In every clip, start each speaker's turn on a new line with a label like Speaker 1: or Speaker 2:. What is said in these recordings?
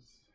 Speaker 1: was.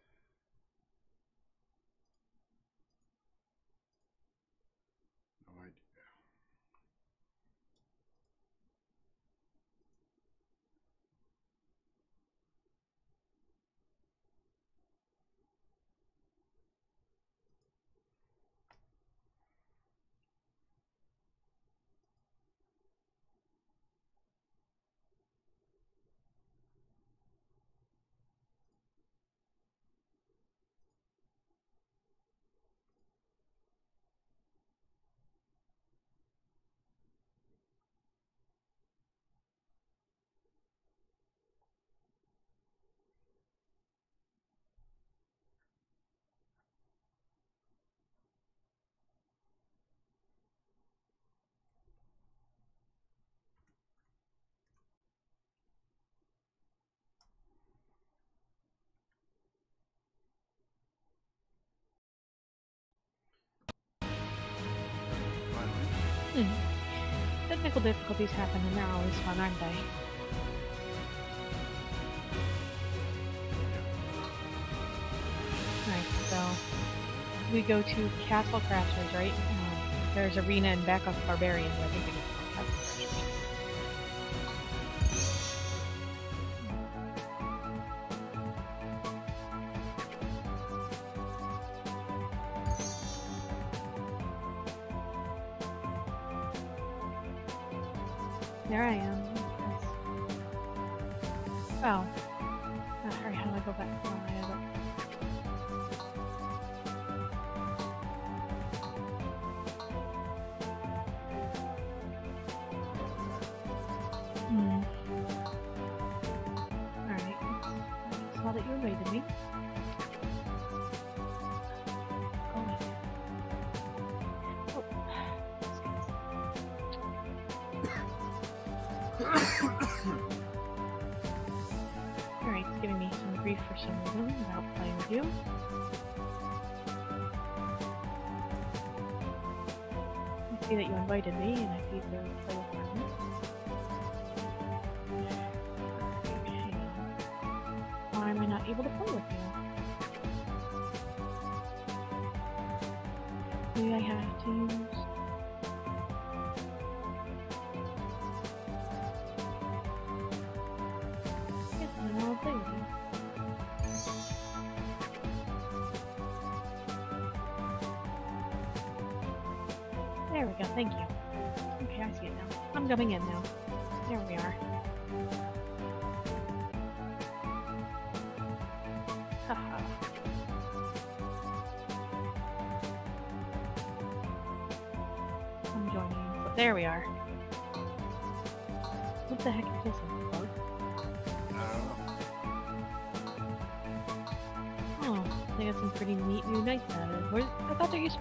Speaker 1: Finally.
Speaker 2: Technical difficulties happen and they're always fun, aren't they? Right, so we go to Castle Crashers, right? Um, there's Arena and Back Off Barbarian, but I think it is Castle Crashers.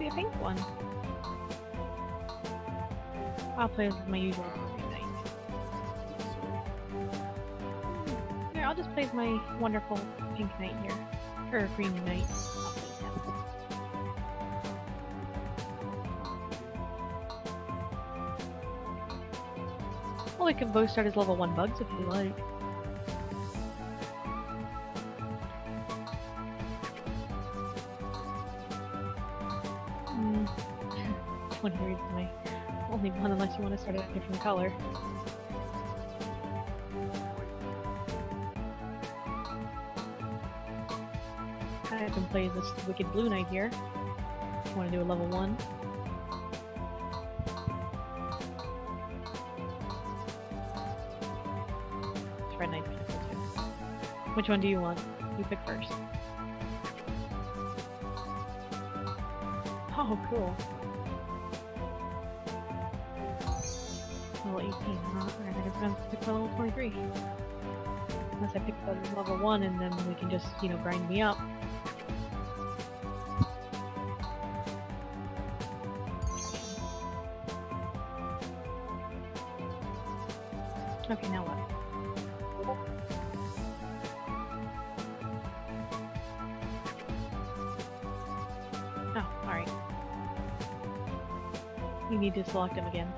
Speaker 2: Be a pink one. I'll play with my usual knight. Here, I'll just play as my wonderful pink knight here. Or green knight. Well, we can both start as level 1 bugs if you like. One unless you want to start a different color. I've can play this Wicked Blue Knight here. You want to do a level 1. It's Red Knight too. Which one do you want? You pick first. Oh, cool. Pick level 23. Unless I pick level 1 and then we can just, you know, grind me up. Okay, now what? Oh, alright. You need to select him again.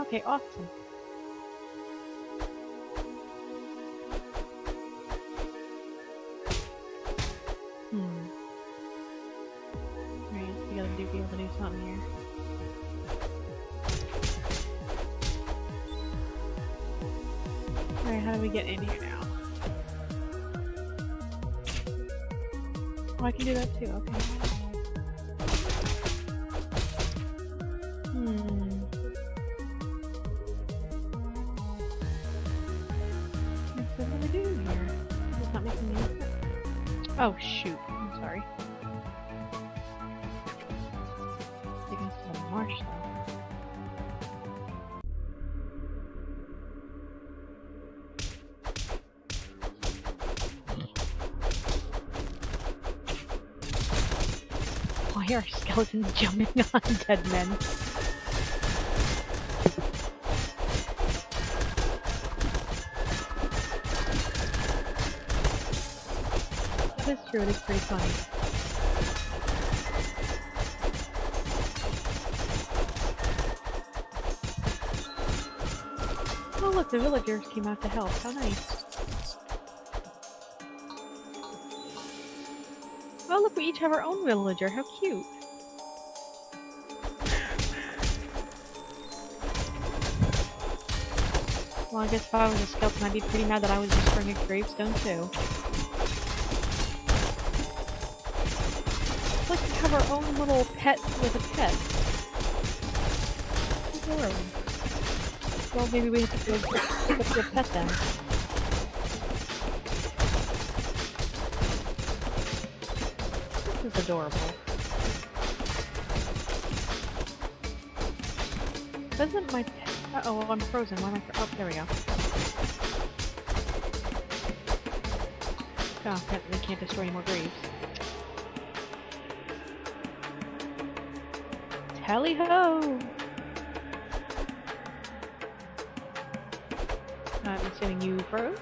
Speaker 2: Okay, awesome. Skeletons jumping on dead men? That is true, it is pretty funny. Oh look, the villagers came out to help. How nice. Oh look, we each have our own villager. How cute. Well, I guess if I was a skeleton, I'd be pretty mad that I was destroying a gravestone too. Look, we have our own little pet with a pet. Well, maybe we have to go pick up pet then. This is adorable. Doesn't my. Uh oh, I'm frozen. Why am I... Oh, there we go. Oh, we can't destroy any more graves. Tally ho! I'm assuming you froze?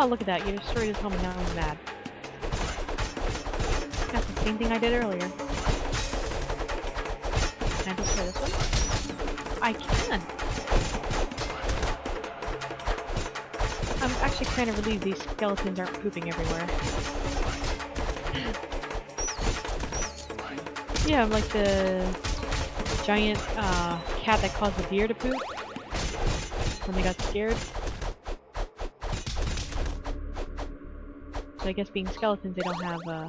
Speaker 2: Oh, look at that. You destroyed his and now he's mad. That's the same thing I did earlier. Can I destroy this one? I can! I'm actually kind of relieved these skeletons aren't pooping everywhere. Yeah, like the giant uh, cat that caused the deer to poop when they got scared. I guess being skeletons, they don't have, uh,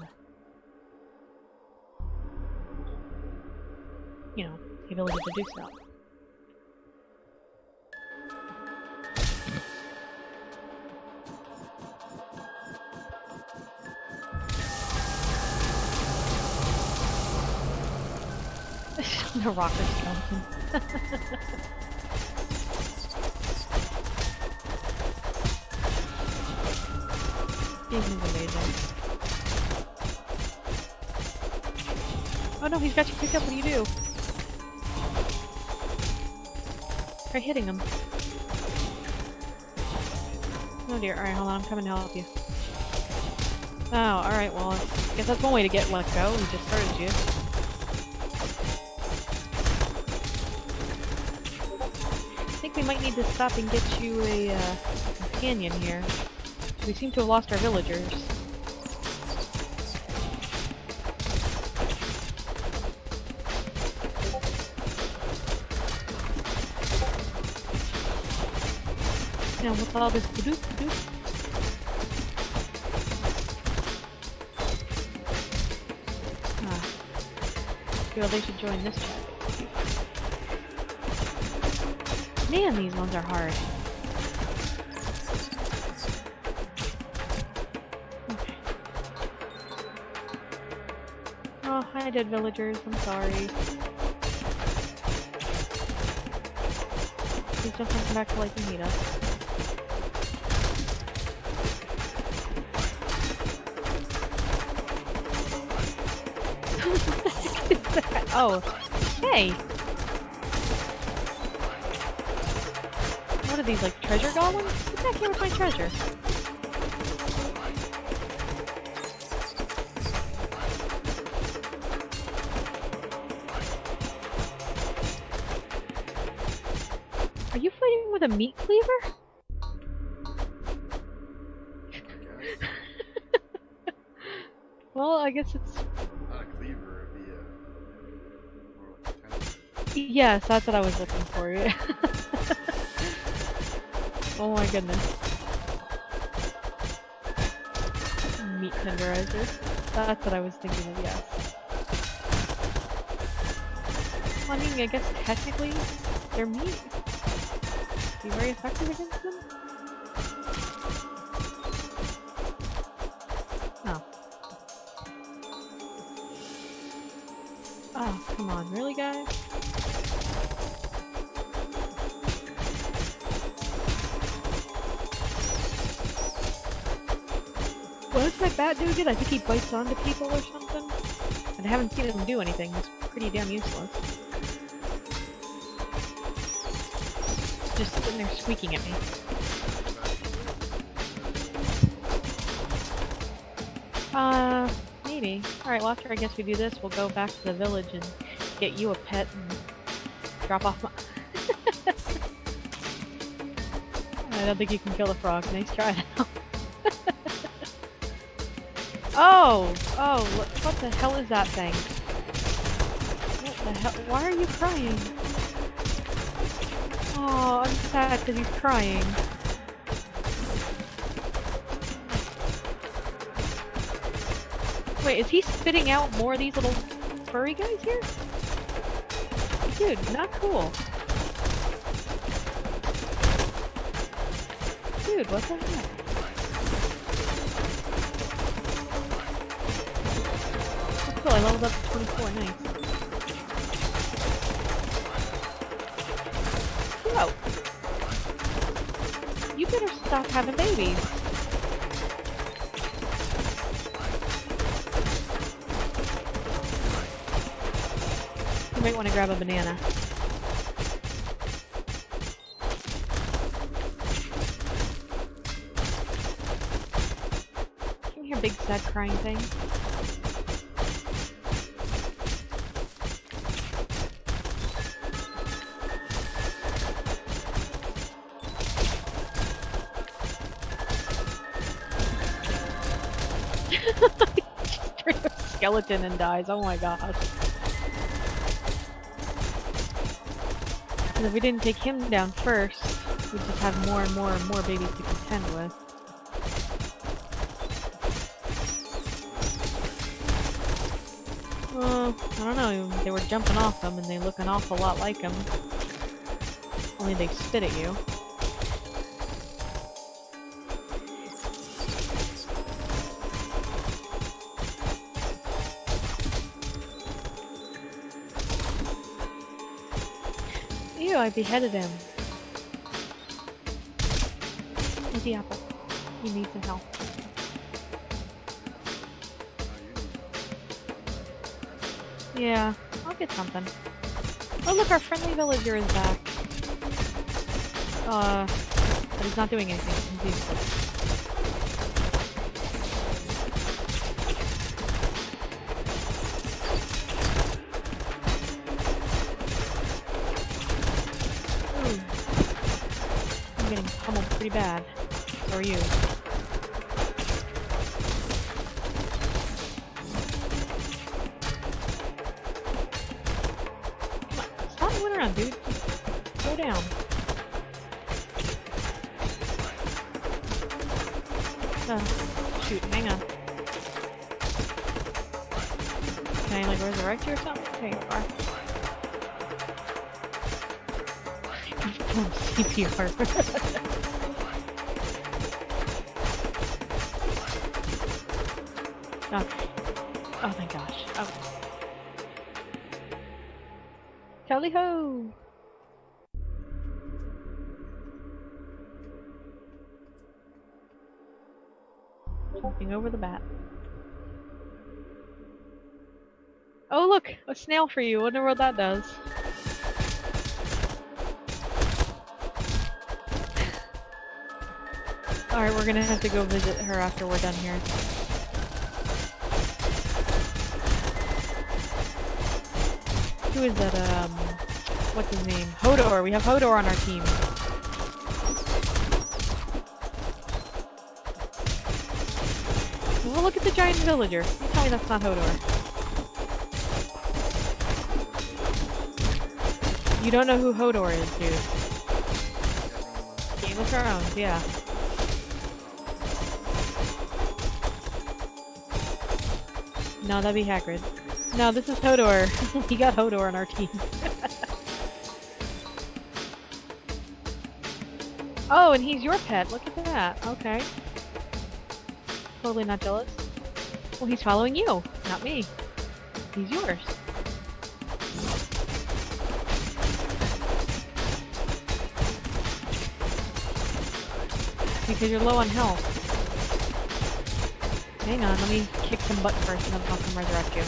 Speaker 2: you know, the ability to do so. the rocker skeleton. Oh no, he's got you picked up. What do you do? Try hitting him. Oh dear. Alright, hold on. I'm coming to help you. Oh, alright. Well, I guess that's one way to get let go. We just started you. I think we might need to stop and get you a, uh, companion here. We seem to have lost our villagers. Now with all this doop doop. Ah. Feel they should join this tribe. Man, these ones are hard. Hi, dead villagers. I'm sorry. Please don't back to life and meet us. oh, hey! What are these, like treasure goblins? Get back here with my treasure. With a meat cleaver?
Speaker 1: I.
Speaker 2: Well, I guess it's
Speaker 1: Not a cleaver, it'd be a. More like a.
Speaker 2: Yes, that's what I was looking for. oh my goodness. Meat tenderizer. That's what I was thinking of, yes. Well, I mean, I guess technically they're meat. Very effective against them? Oh. Oh, come on, really guys? What does my bat do again? I think he bites onto people or something? And I haven't seen him do anything. It's pretty damn useless. Just sitting there squeaking at me. Uh, maybe. Alright, well after I guess we do this, we'll go back to the village and get you a pet and drop off my... I don't think you can kill the frog. Nice try though. oh! Oh, what, what the hell is that thing? What the hell? Why are you crying? Oh, I'm sad because he's crying. Wait, is he spitting out more of these little furry guys here? Dude, not cool. Dude, what the heck? Cool, I leveled up to 24, nice. Having babies. You might want to grab a banana. Can you hear big sad crying thing? Skeleton and dies. Oh my gosh. If we didn't take him down first, we'd just have more and more and more babies to contend with. Well, I don't know. They were jumping off him and they look an awful lot like him. Only they spit at you. I beheaded him. The apple? He needs some help. Yeah, I'll get something. Oh look, our friendly villager is back. Uh, but he's not doing anything. Oh. oh my gosh. Oh. Tally ho! Jumping over the bat. Oh look! A snail for you. Wonder what that does. Alright, we're gonna have to go visit her after we're done here. Who is that, um... What's his name? Hodor! We have Hodor on our team. Well, look at the giant villager. You tell me that's not Hodor. You don't know who Hodor is, dude. Game of Thrones, yeah. No, that'd be Hagrid. No, this is Hodor. he got Hodor on our team. oh, and he's your pet. Look at that. Okay. Totally not jealous. Well, he's following you, not me. He's yours. Because you're low on health. Hang on, let me kick some butt first and then I'll come resurrect you.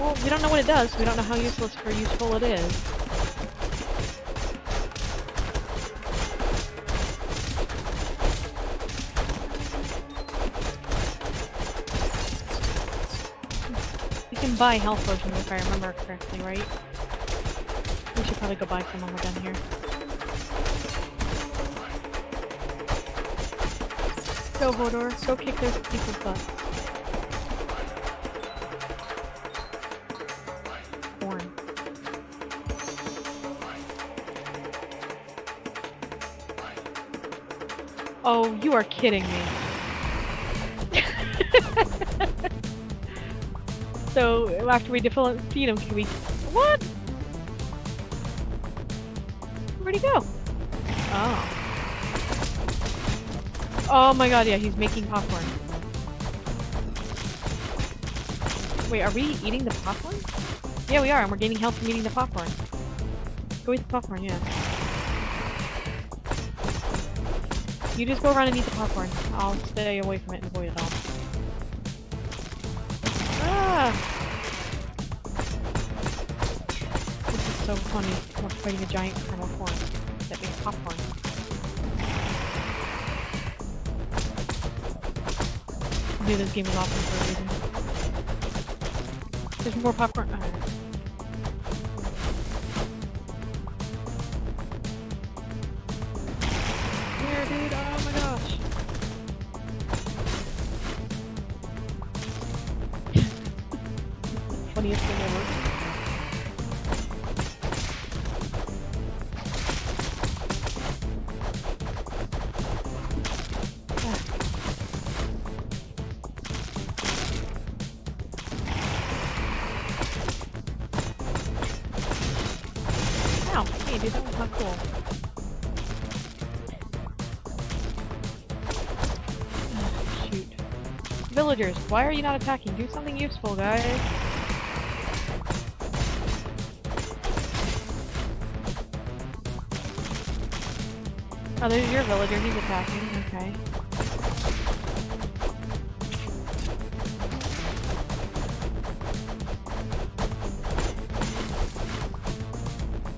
Speaker 2: Well, we don't know what it does. We don't know how useless or useful it is. We can buy health potions if I remember correctly, right? We should probably go buy some when we're done here. Go, Hodor. Go kick those people's. Corn. Oh, you are kidding me. so, after we defeat him, can we... What? Where'd he go? Oh. Oh my god, yeah, he's making popcorn. Wait, are we eating the popcorn? Yeah, we are, and we're gaining health from eating the popcorn. Go eat the popcorn, yeah. You just go around and eat the popcorn. I'll stay away from it and avoid it all. Ah! This is so funny. We're fighting a giant kernel corn that makes popcorn. Knew this game was awesome for a reason. There's more popcorn. Oh. Villagers, why are you not attacking? Do something useful, guys. Oh, there's your villager. He's attacking. Okay.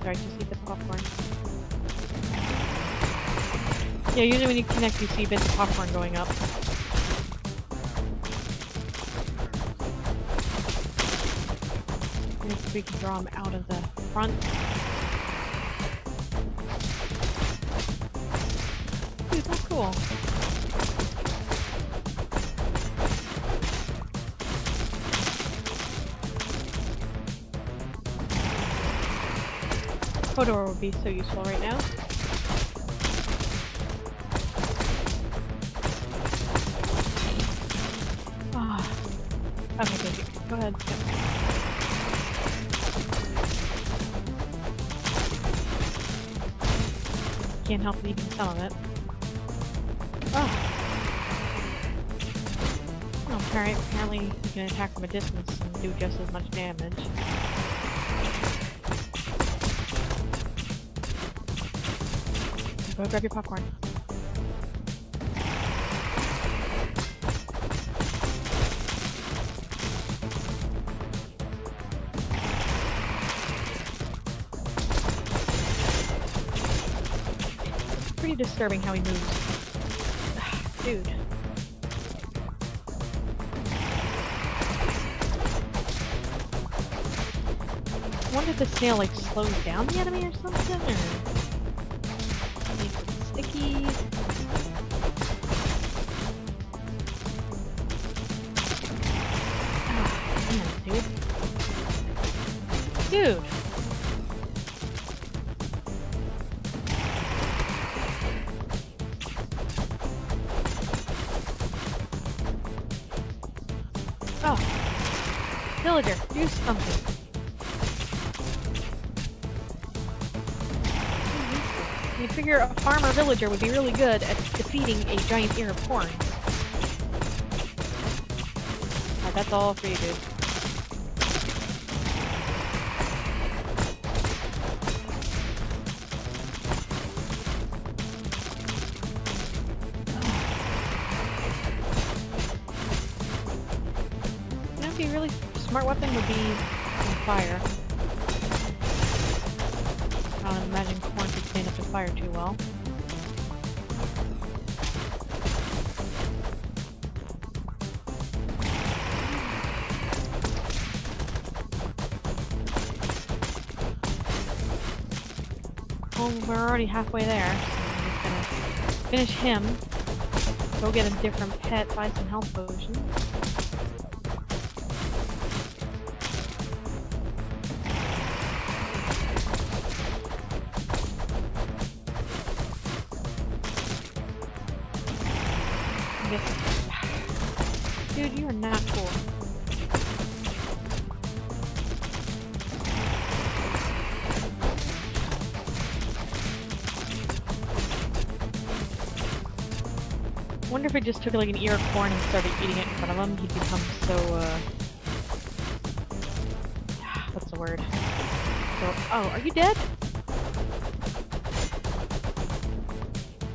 Speaker 2: Sorry, just eat the popcorn. Yeah, usually when you connect, you see bits of popcorn going up. Draw them out of the front. Dude, that's cool. Hodor would be so useful right now. Can't help eating some of it. Ah. Well, apparently, apparently you can attack from a distance and do just as much damage. Go grab your popcorn. Disturbing how he moves. Dude. I wonder if the snail like slows down the enemy or something, or makes it sticky. Ah, man, dude. Dude. Villager would be really good at defeating a giant ear of corn. Alright, that's all for you, dude. You know, be really smart weapon would be fire. Already halfway there, I'm just gonna finish him, go get a different pet, buy some health potions. Wonder just took like an ear of corn and started eating it in front of him, he'd become so, uh... What's the word? So, oh, are you dead?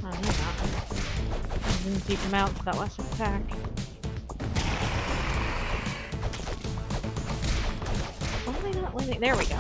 Speaker 2: Oh, he's not. I didn't keep him out for that last attack. Why am I not landing? There we go.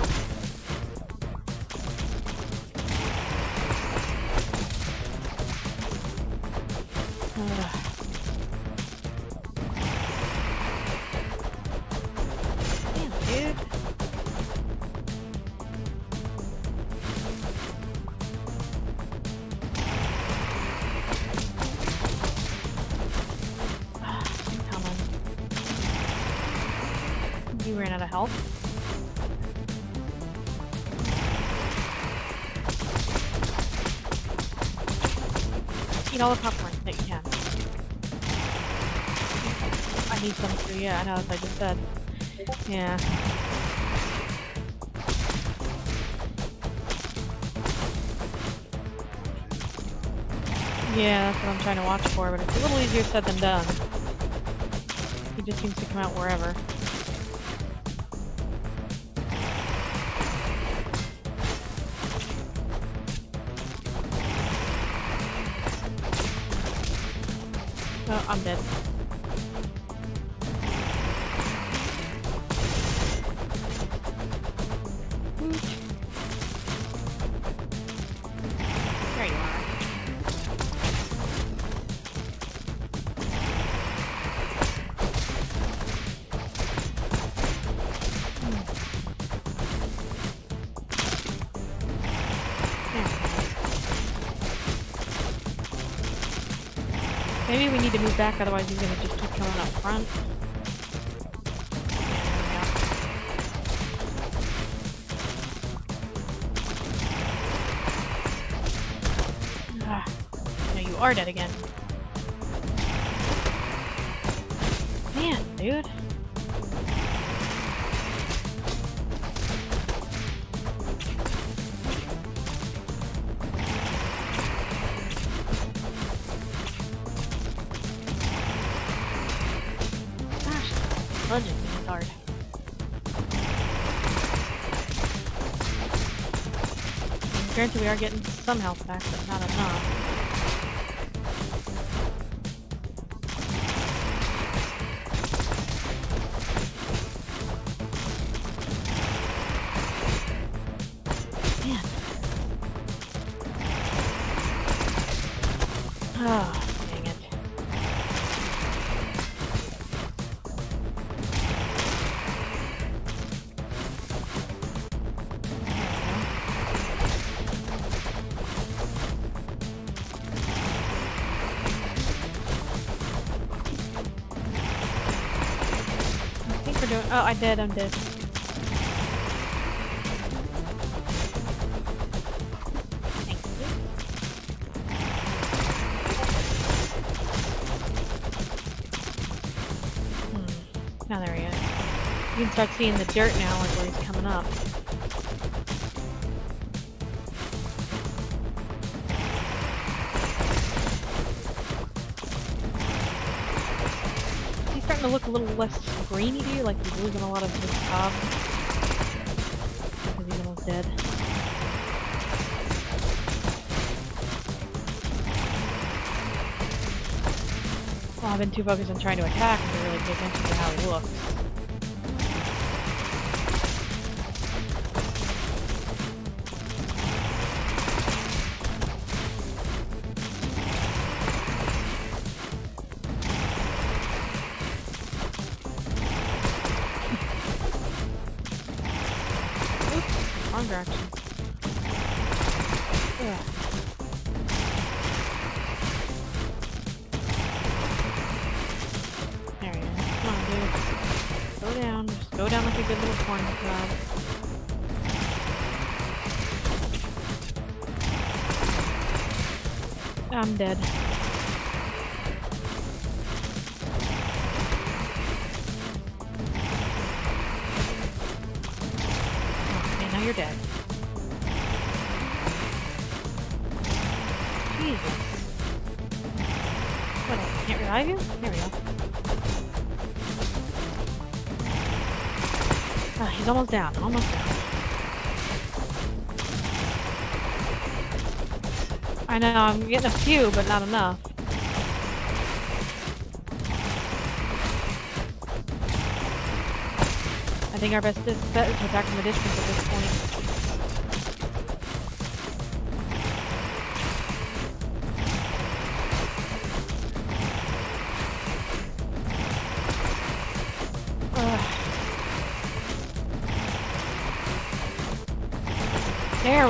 Speaker 2: Trying to watch for, but it's a little easier said than done. He just seems to come out wherever. Oh, I'm dead. Move back, otherwise he's gonna just keep coming up front. Ah, no, you are dead again. We are getting some health back, but did. I'm dead. Hmm. Now there he is. You can start seeing the dirt now, like he's losing a lot of his cob. Because he's almost dead. Well, I've been too focused on trying to attack to really pay attention to how he looks. Jesus. What, I can't revive you? There we go. Ah, he's almost down, almost down. I know, I'm getting a few, but not enough. I think our best bet is to attack from a distance at this point.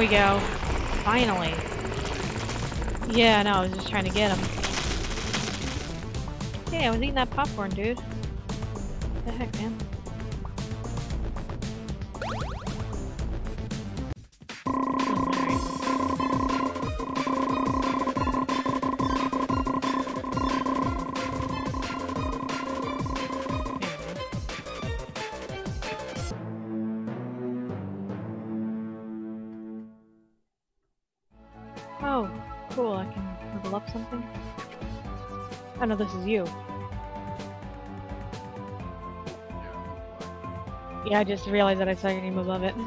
Speaker 2: We go. Finally. Yeah, no, I was just trying to get him. Hey, I was eating that popcorn, dude. What the heck, man? No, this is you.
Speaker 1: Yeah.
Speaker 2: Yeah, I just realized that I saw your name above it.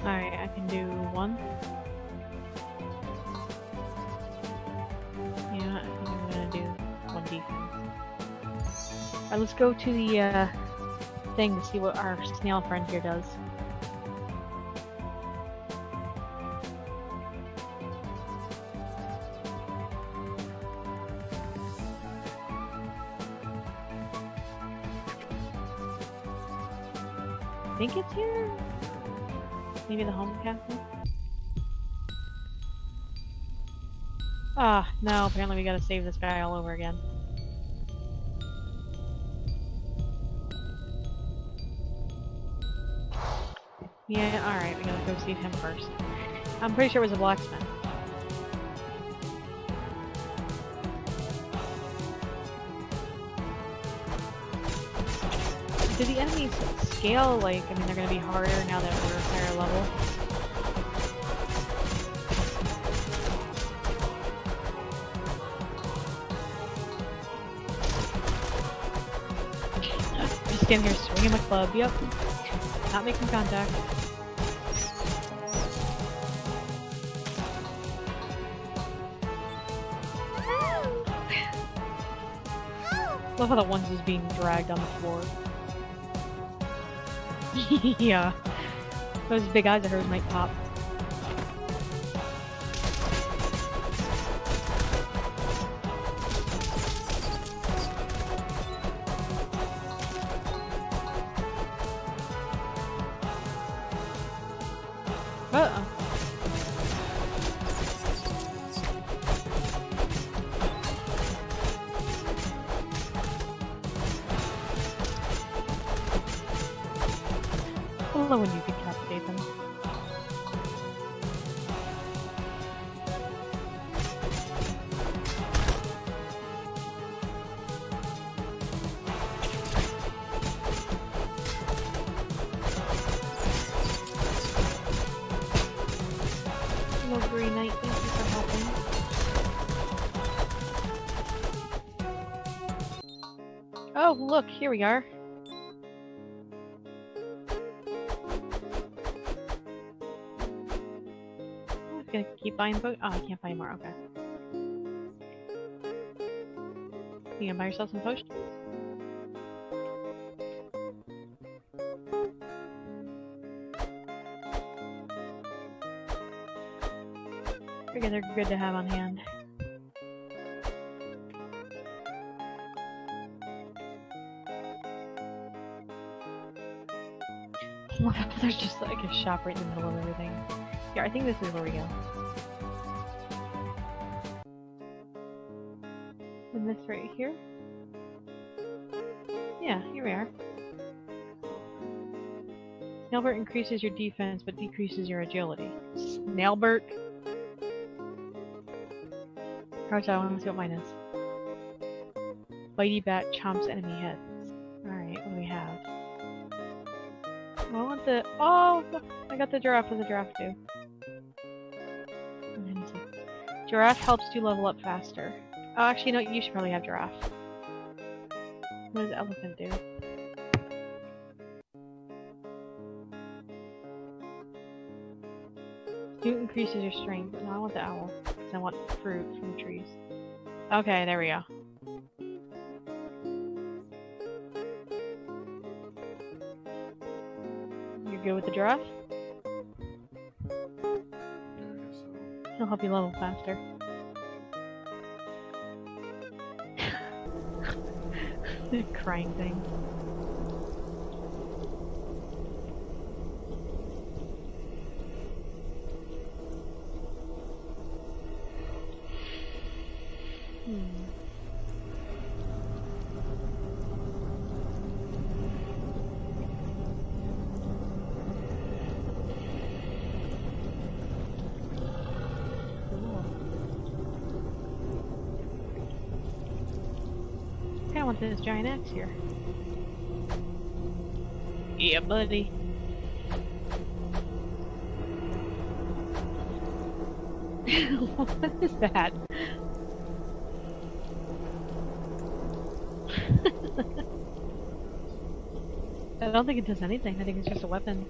Speaker 2: Alright, I can do one. Yeah, I think I'm gonna do one defense. Alright, let's go to the uh, thing to see what our snail friend here does. I think it's here. Maybe the home castle. Ah, no, apparently we gotta save this guy all over again. Go see him first. I'm pretty sure it was a blacksmith. Do the enemies scale, like, I mean, they're gonna be harder now that we're higher level? Just stand here swinging my club, yep. Not making contact. Love how that one's just being dragged on the floor. yeah. Those big eyes of hers might pop. Uh-oh. Look, here we are. I'm just gonna keep buying po- Oh, I can't buy more, okay. You gonna buy yourself some potions? Figure they're good to have on hand. Shop right in the middle of everything. Yeah, I think this is where we go. And this right here? Yeah, here we are. Snailburt increases your defense but decreases your agility. Snailburt? Crouch, I want to see what mine is. Bitey bat chomps enemy heads. I want the. Oh! I got the giraffe with the giraffe too. Giraffe helps you level up faster. Oh, actually, no, you should probably have giraffe. What does elephant do? Newt increases your strength. No, I want the owl. Because I want fruit from trees. Okay, there we go. Good with the giraffe? He'll help you level faster. Crying thing. Giant axe here. Yeah, buddy. what is that? I don't think it does anything. I think it's just a weapon.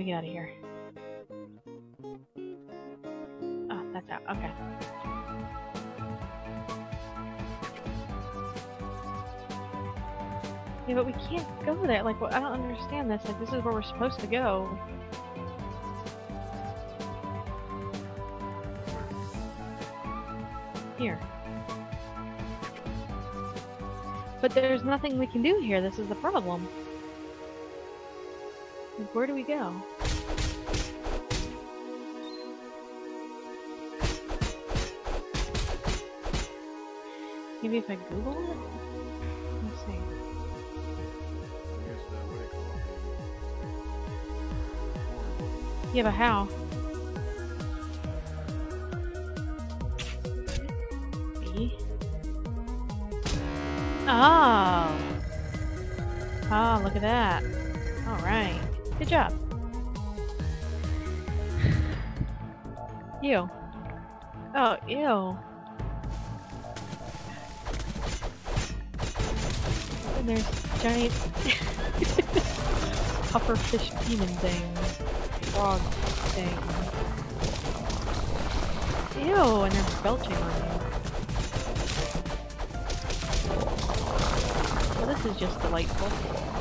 Speaker 2: We get out of here? Oh, that's out. Okay. Yeah, but we can't go there. Like, well, I don't understand this. Like, this is where we're supposed to go. Here. But there's nothing we can do here. This is the problem. Where do we go? Maybe if I Google it? Let's see. Yeah, but how? B? Oh! Oh, look at that. Job. Ew. Oh, ew. And there's giant pufferfish demon thing. Frog thing. Ew, and they're belching on you. Well, this is just delightful.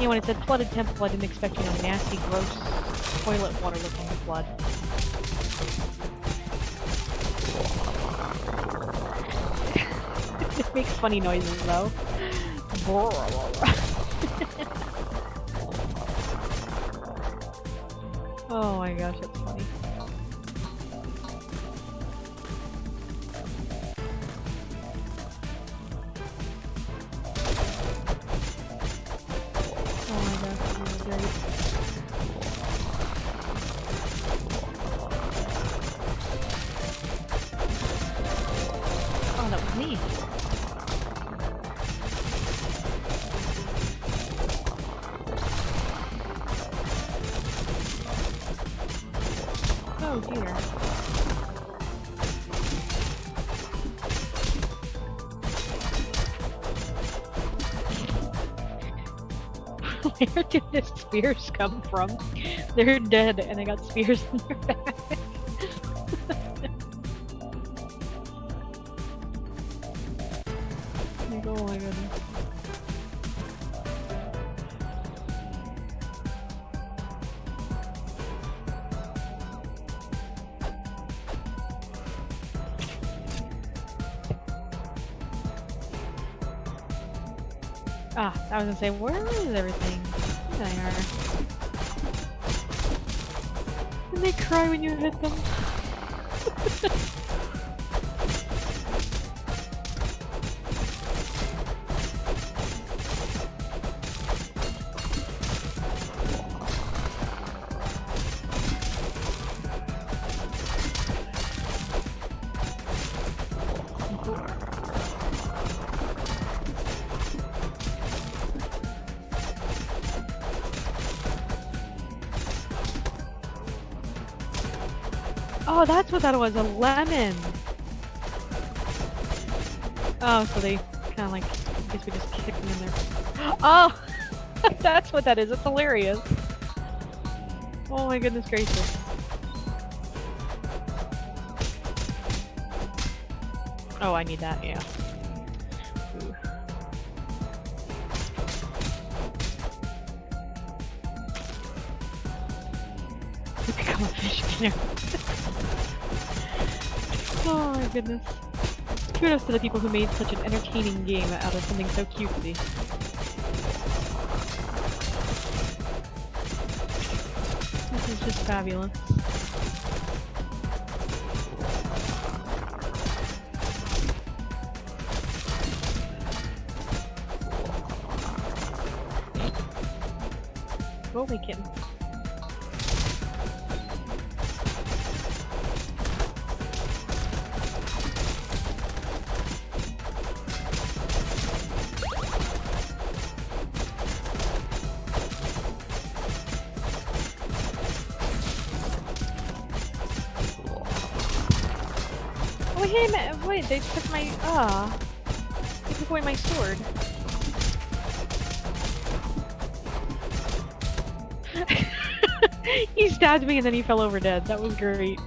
Speaker 2: Yeah, when it said flooded temple, I didn't expect, you know, nasty, gross, toilet water looking flood. it makes funny noises, though. oh my gosh, Where did the spears come from? They're dead and they got spears in their back. Gonna say, where is everything? They are. And they cry when you hit them. what that was, a lemon! Oh, so they kind of like, I guess we just kick them in there. Oh! that's what that is, it's hilarious! Oh my goodness gracious. Oh, I need that, yeah. Goodness. Kudos to the people who made such an entertaining game out of something so cutesy. This is just fabulous. And then he fell over dead. That was great.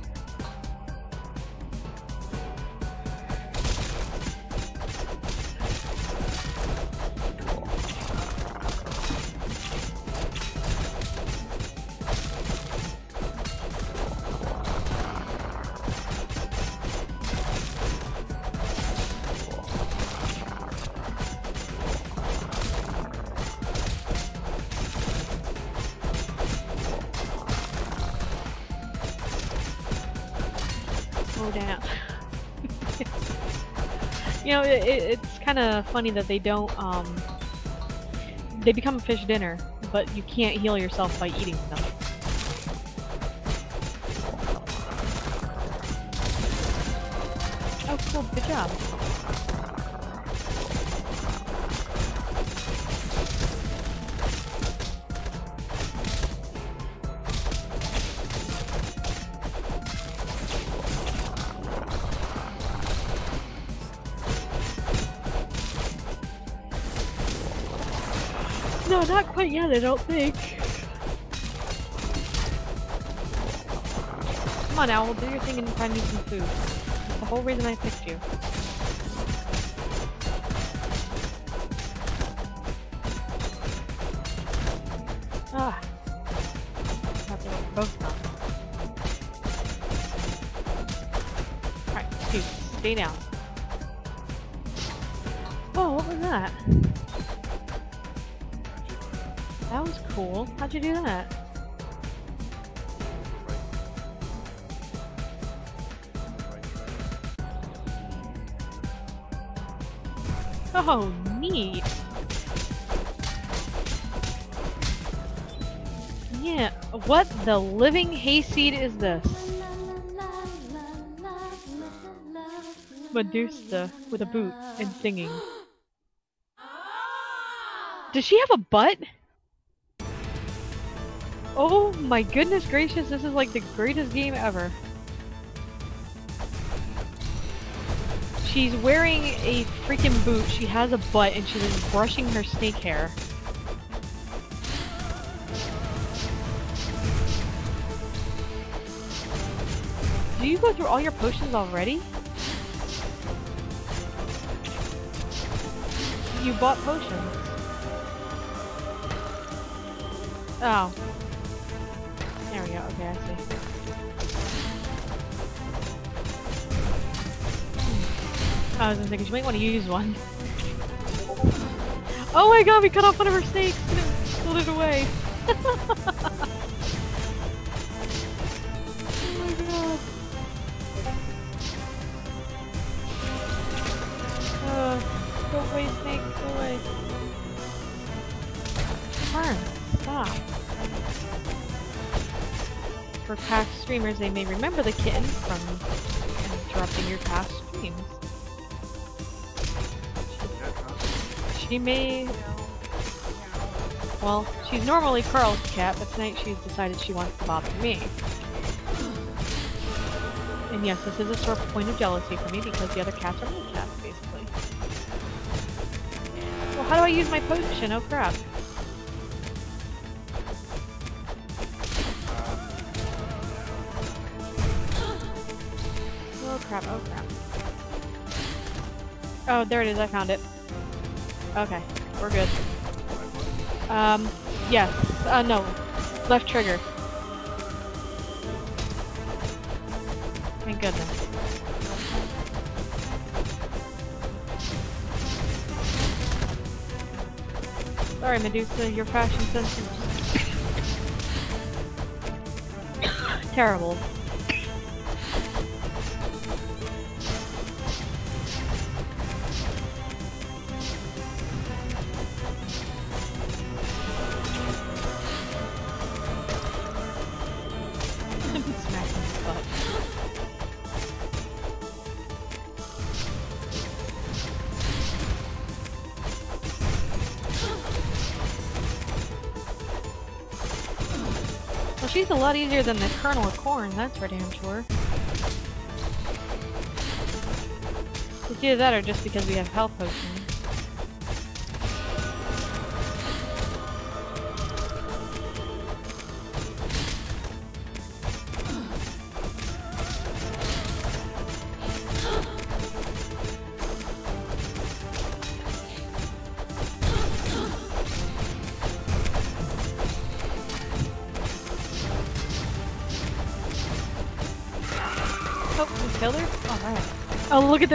Speaker 2: Kind of funny that they don't, um, they become a fish dinner, but you can't heal yourself by eating them. Yet, I don't think. Come on, Owl, do your thing and find me some food. That's the whole reason I picked you. Ah. Both. Alright, stay down. Oh, what was that? Cool. How'd you do that? Oh, neat. Yeah, what the living hayseed is this? Medusa with a boot and singing. Does she have a butt? Oh my goodness gracious, this is like the greatest game ever. She's wearing a freaking boot, she has a butt, and she's brushing her snake hair. Do you go through all your potions already? You bought potions. Oh. Go, okay, I see. I was thinking she might want to use one. Oh my god, we cut off one of her snakes and pulled it away. streamers, they may remember the kitten from interrupting your past streams. She may... Well, she's normally Carl's cat, but tonight she's decided she wants to bother me. And yes, this is a sore point of jealousy for me because the other cats are my cats, basically. Well, how do I use my potion? Oh crap. Oh, there it is, I found it. Okay, we're good. Um, yes. Uh, no. Left trigger. Thank goodness. Sorry, Medusa, your fashion sense is terrible. Than the kernel of corn, that's for damn sure. It's either that or just because we have health potions.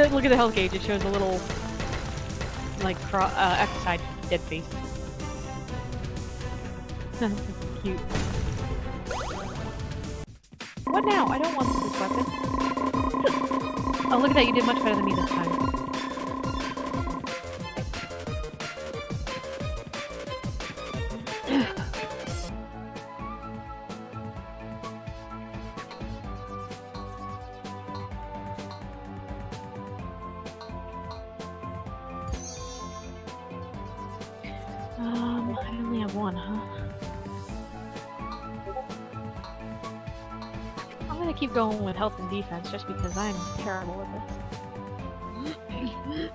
Speaker 2: The look at the health gauge. It shows a little like cro uh, side dead face. Cute. What now? I don't want this weapon. Oh, look at that, you did much better than me this time. And defense just because I'm terrible at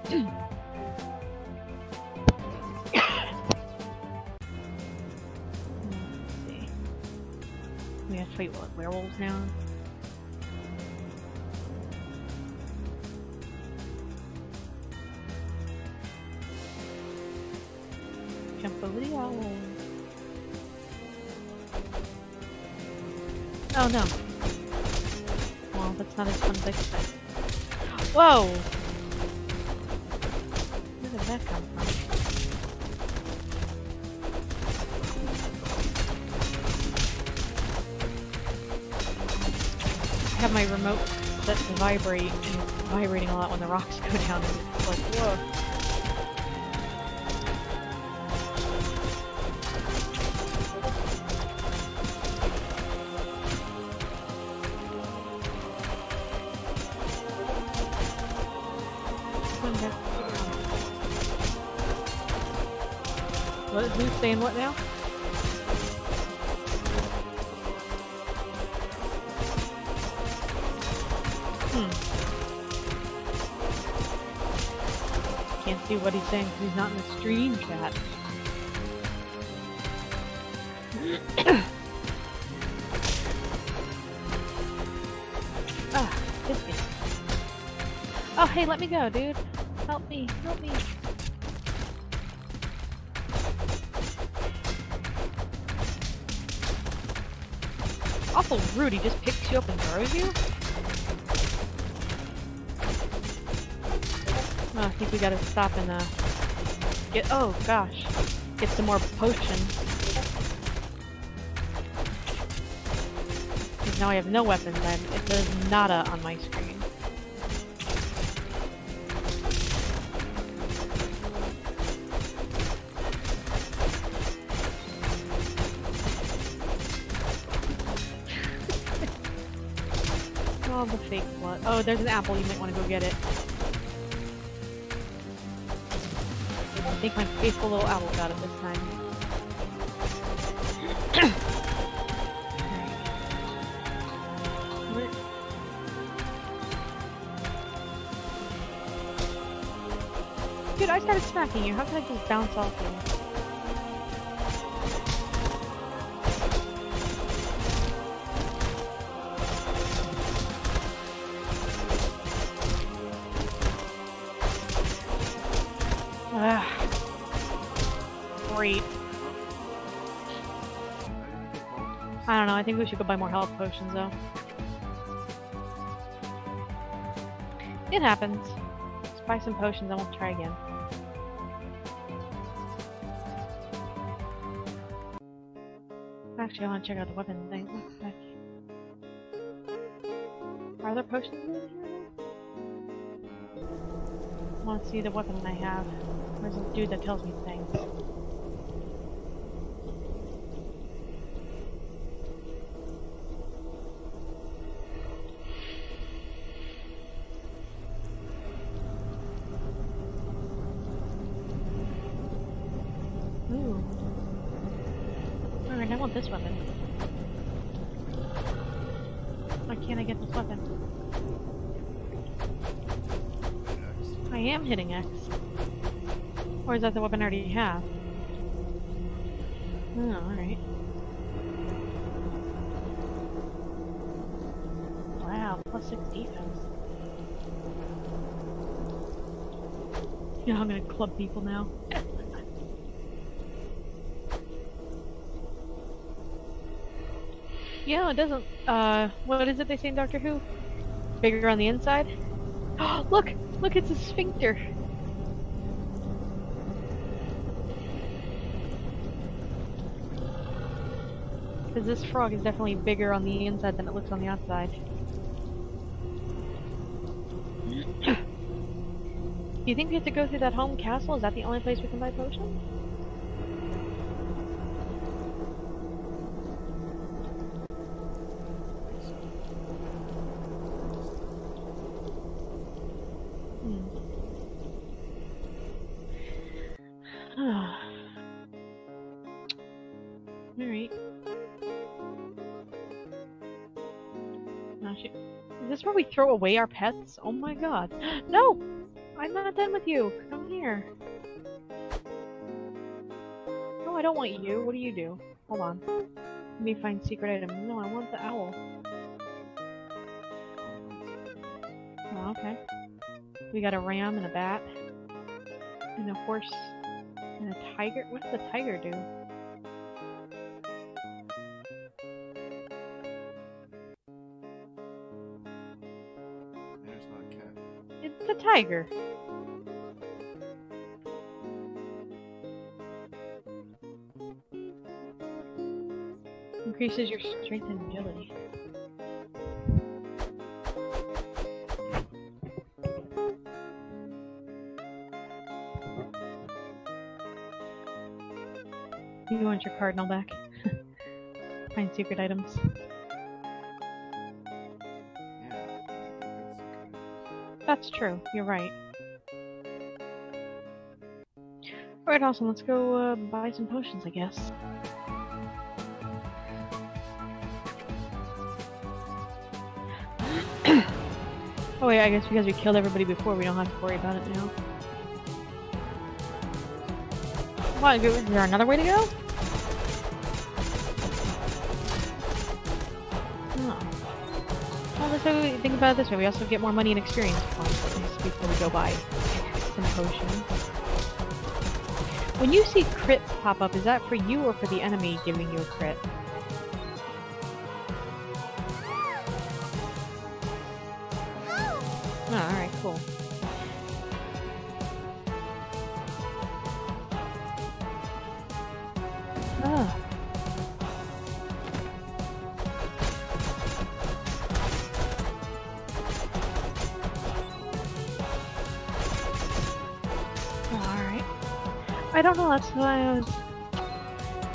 Speaker 2: this. We have to fight what, werewolves now? Jump over the owl. Oh no. Whoa! Where did that come from? I have my remote set to vibrate, vibrating a lot when the rocks go down. And it's like, whoa. Chat. ah. Oh, hey, let me go, dude. Help me, help me. Awful rude, he just picks you up and throws you? Oh, I think we gotta stop and, uh, get- oh, gosh. Get some more potions. 'Cause now I have no weapons, and it says nada on my screen. Oh, the fake blood. Oh, there's an apple. You might want to go get it. Think my faithful little owl got it this time. Dude, I started smacking you. How can I just bounce off you? Know, I think we should go buy more health potions though. It happens. Let's buy some potions and we'll try again. Actually, I want to check out the weapon thing. Are there potions in here? I want to see the weapon I have. There's a dude that tells me things. Or is that the weapon I already have? Oh, alright. Wow, plus six defense. Yeah, I'm gonna club people now. yeah, it doesn't, uh, what is it they say in Doctor Who? Bigger on the inside? Oh, look! Look, it's a sphincter! Because this frog is definitely bigger on the inside than it looks on the outside. Do you think we have to go through that home castle? Is that the only place we can buy potions? Throw away our pets? Oh my god. No! I'm not done with you. Come here. No, I don't want you. What do you do? Hold on. Let me find secret item. No, I want the owl. Oh, okay. We got a ram and a bat. And a horse. And a tiger. What does the tiger do? Tiger. Increases your strength and agility. You want your cardinal back? Find secret items.
Speaker 1: That's
Speaker 2: true. You're right. Alright, awesome. Let's go uh, buy some potions, I guess. oh wait, I guess because we killed everybody before, we don't have to worry about it now. What, is there another way to go? We- think about it this way. We also get more money and experience points before we go buy some potions. When you see crit pop up, is that for you or for the enemy giving you a crit? Don't know, that's why I was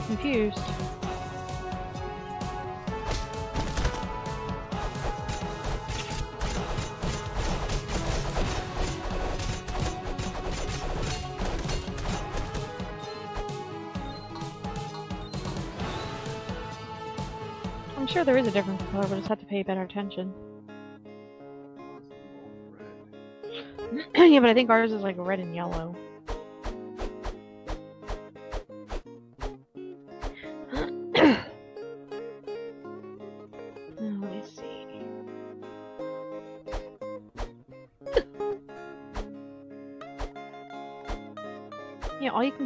Speaker 2: confused. I'm sure there is a difference color, but I just have to pay better attention.
Speaker 1: Oh,
Speaker 2: yeah, but I think ours is like red and yellow.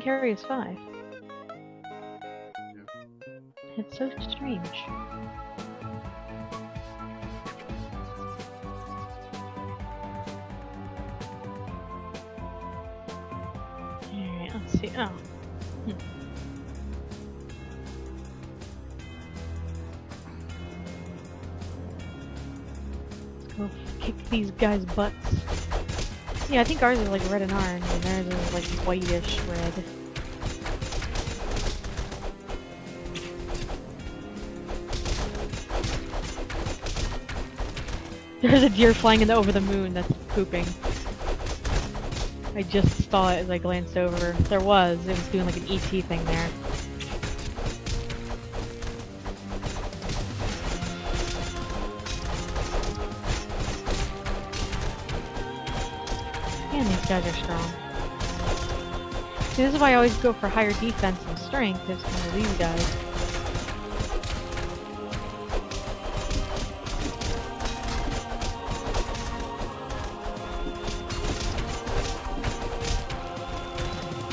Speaker 2: Carry is five. It's so strange. Alright, let's see. Oh. Hmm. Let's go kick these guys' butts. Yeah, I think ours is like red and orange, and theirs is like whitish red. There's a deer flying in the, over the moon that's pooping. I just saw it as I glanced over. There was. It was doing like an ET thing there. Man, these guys are strong. See, this is why I always go for higher defense and strength, is some of these guys.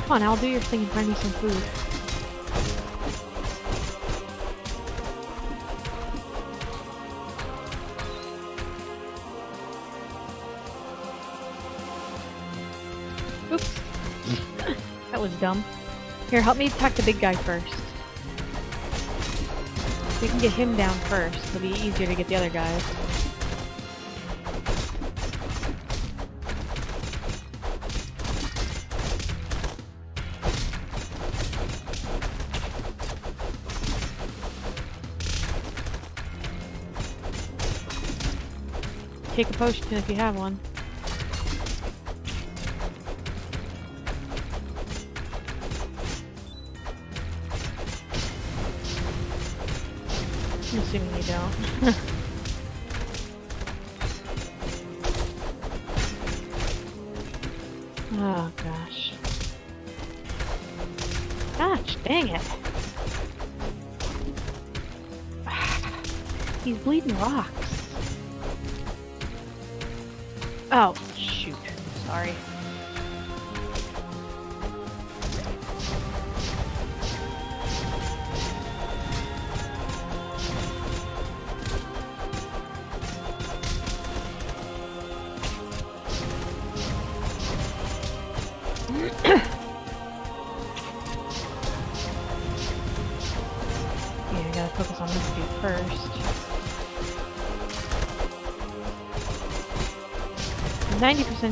Speaker 2: Come on, I'll do your thing and find me some food. Oops. that was dumb. Here, help me attack the big guy first. We can get him down first. It'll be easier to get the other guys. Take a potion if you have one. I'm assuming you don't.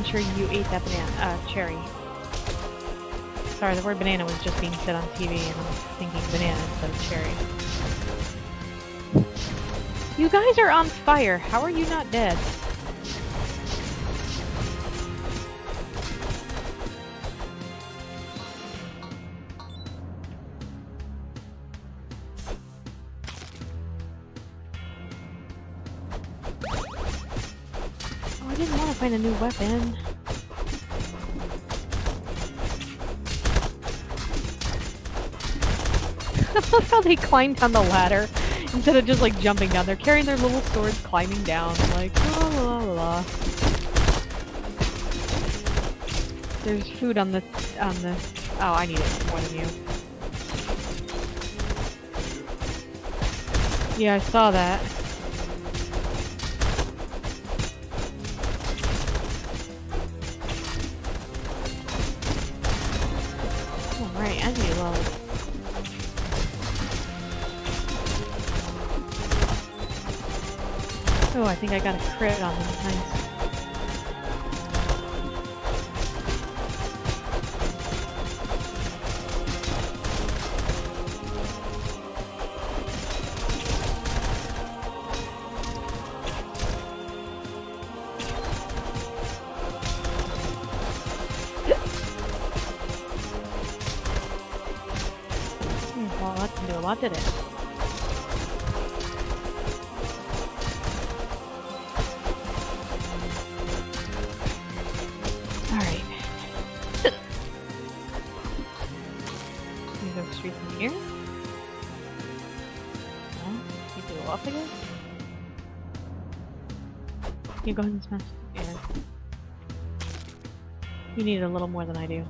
Speaker 2: sure you ate that banana, uh, cherry. Sorry, the word banana was just being said on TV and I was thinking banana instead of cherry. You guys are on fire. How are you not dead? Oh, find a new weapon. They climb down the ladder instead of just like jumping down. They're carrying their little swords, climbing down, like la la la la. There's food on the on the. Oh, I need it more than you. Yeah, I saw that. Crit on them. Nice. Here? No? You can go up again? You go ahead and smash. Yeah. You need a little more than I do.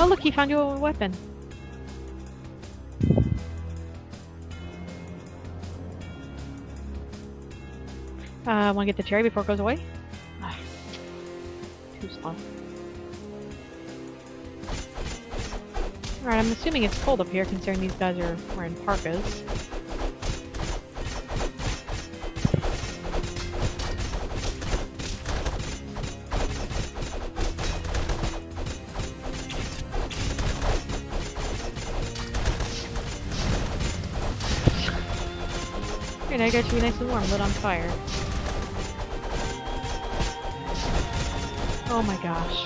Speaker 2: Oh look, he found you a weapon. Uh, wanna get the cherry before it goes away? Slow. Alright, I'm assuming it's cold up here considering these guys are wearing parkas. Here, now I got you nice and warm, lit on fire. Oh my gosh.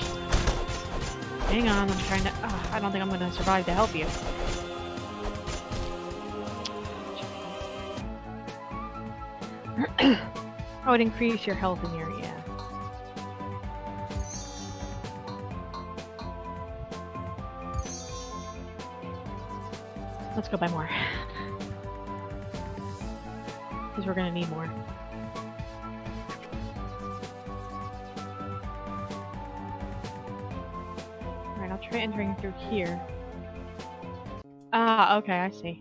Speaker 2: Hang on, I'm trying to. Uh, I don't think I'm gonna survive to help you. I would increase your health in your yeah. Let's go buy more. Because we're gonna need more. Here. Ah, okay, I see.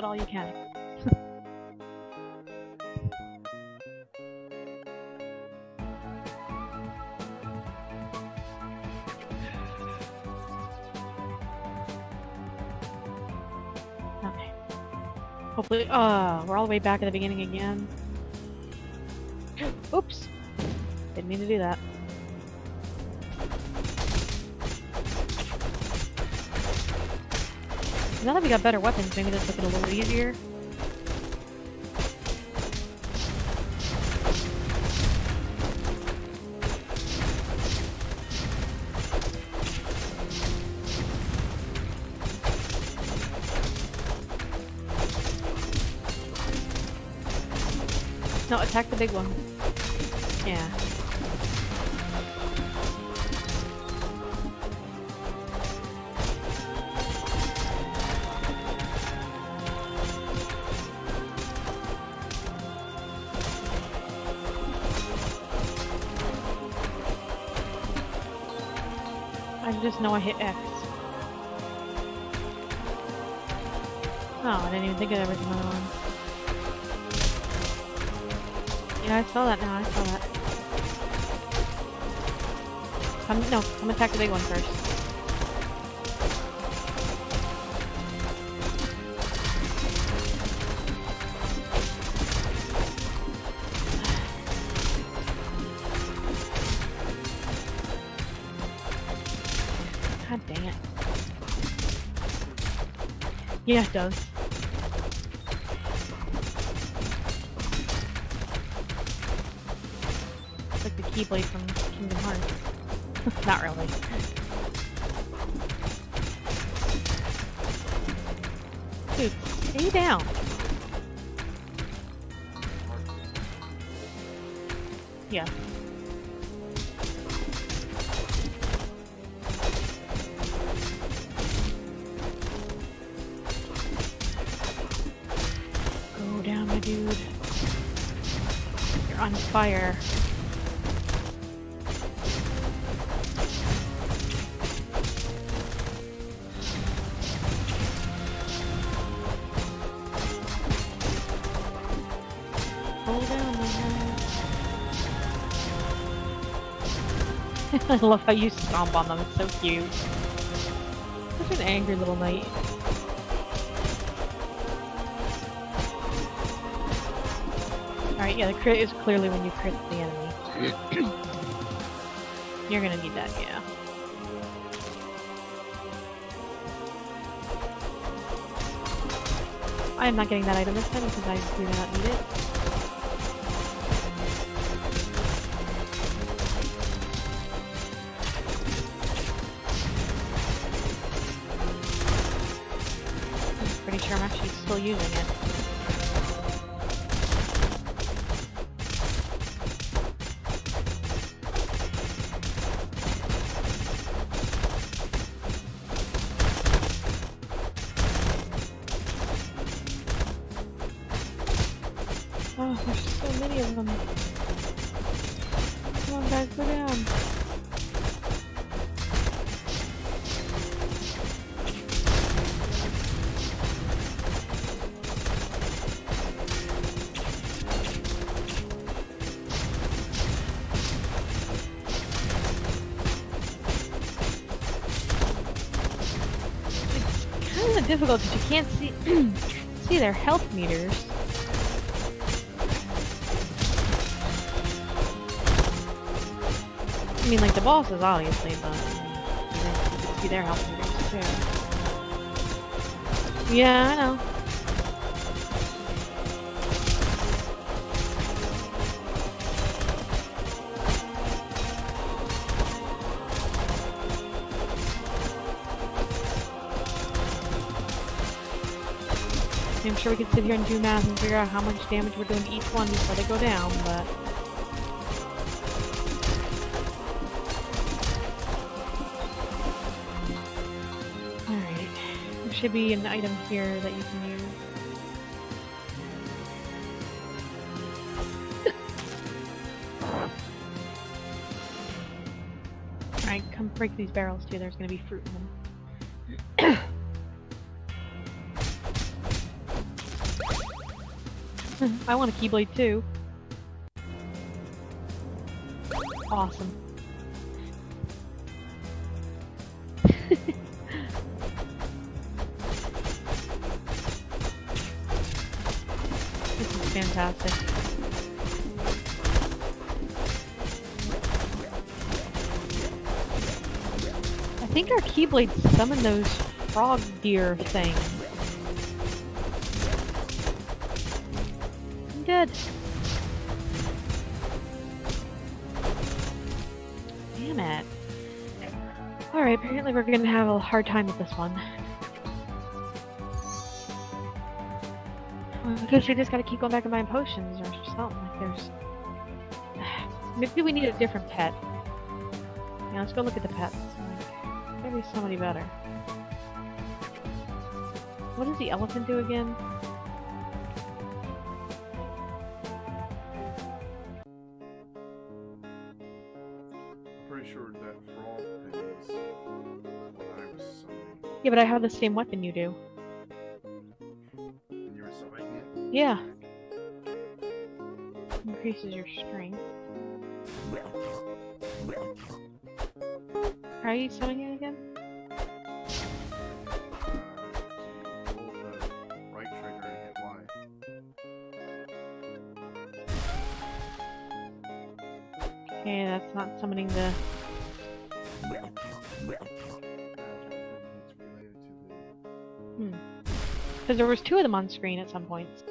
Speaker 2: all you can. okay. Hopefully, oh, we're all the way back at the beginning again. Oops! Didn't mean to do that. Now that we got better weapons, maybe this will get a little easier. No, attack the big one. Hit X. Oh, I didn't even think of that was another one. Yeah, I saw that now, I saw that. Come, no, come attack the big one first. Yeah, it does. It's like the Keyblade from Kingdom Hearts. Not really. I love how you stomp on them, it's so cute. Such an angry little knight. Alright, yeah, the crit is clearly when you crit the enemy. You're gonna need that, yeah. I am not getting that item this time because I do not need it. Obviously, but can see their too. Yeah, I know. I'm sure we could sit here and do math and figure out how much damage we're doing to each one before they go down, but... should be an item here that you can use. Alright, come break these barrels too, there's gonna be fruit in them. I want a Keyblade too. Awesome. Fantastic. I think our Keyblades summon those frog deer things. I'm dead. Damn it. Alright, apparently we're gonna have a hard time with this one. We just gotta keep going back and buying potions or something. Like there's. Maybe we need a different pet. Yeah, let's go look at the pets. Like, maybe somebody better. What does the elephant do again?
Speaker 1: I'm pretty sure that frog thing is what I was summoning.
Speaker 2: Yeah, but I have the same weapon you do. Yeah. Increases your strength. How are you summoning it again? Okay, that's not summoning the.
Speaker 1: Hmm.
Speaker 2: Because there was two of them on screen at some points.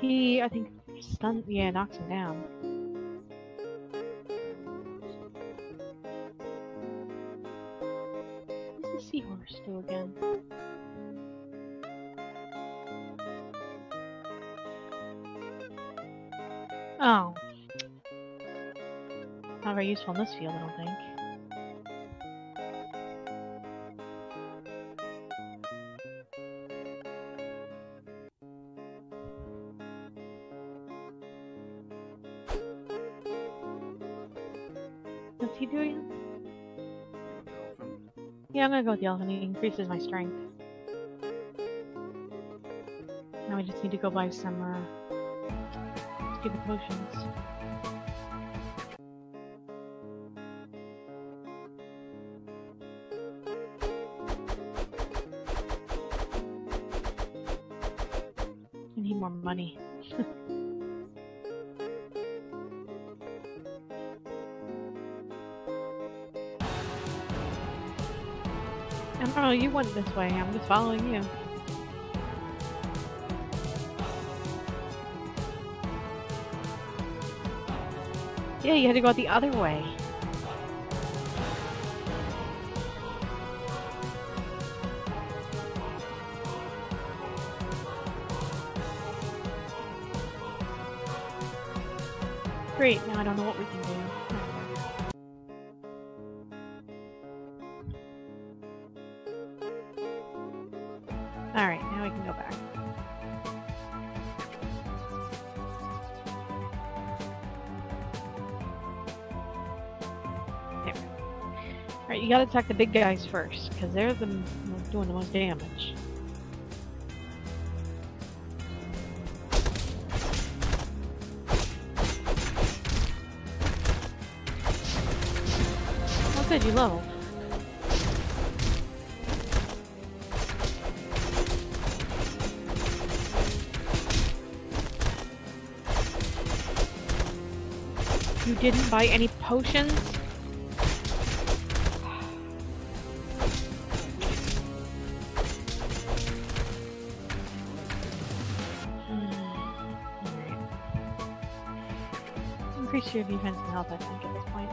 Speaker 2: He, I think, stun. Yeah, knocks him down. What's the seahorse do again? Oh. Not very useful in this field, I don't think. I'm gonna go with the elephant. He increases my strength. Now we just need to go buy some, uh, stupid potions. Went this way. I'm just following you. Yeah, you had to go the other way. Great, now I don't know what we can do. Gotta attack the big guys first, because they're the doing the most damage. Oh good, you leveled. You didn't buy any potions? Defense and health, I think, at this point.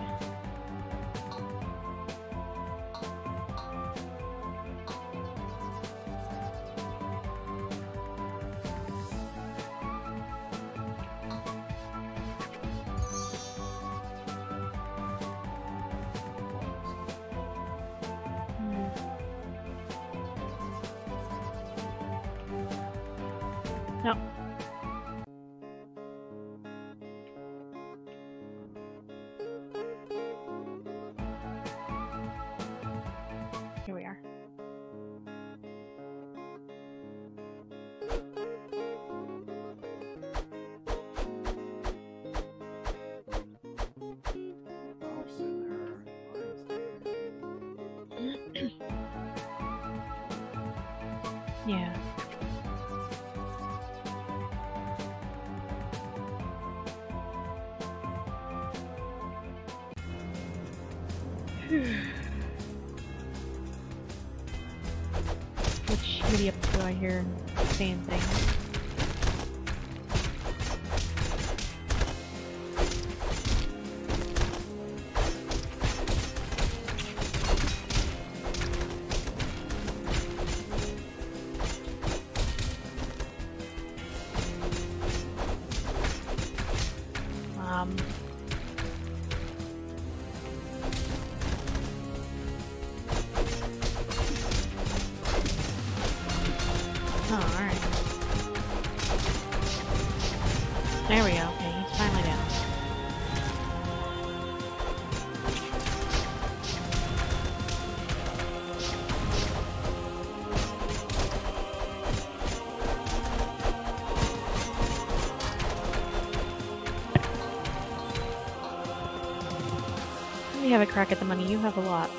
Speaker 2: Crack at the money. You have a lot.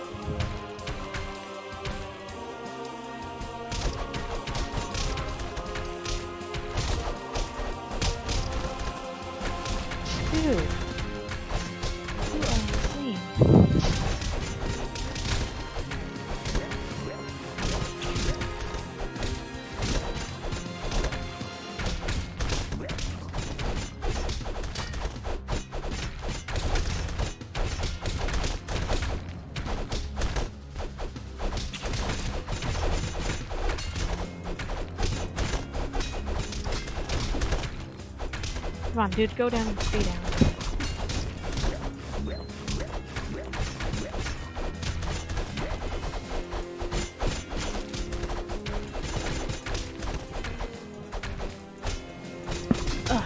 Speaker 2: Dude. You are insane. Dude, go down stay down. Ugh.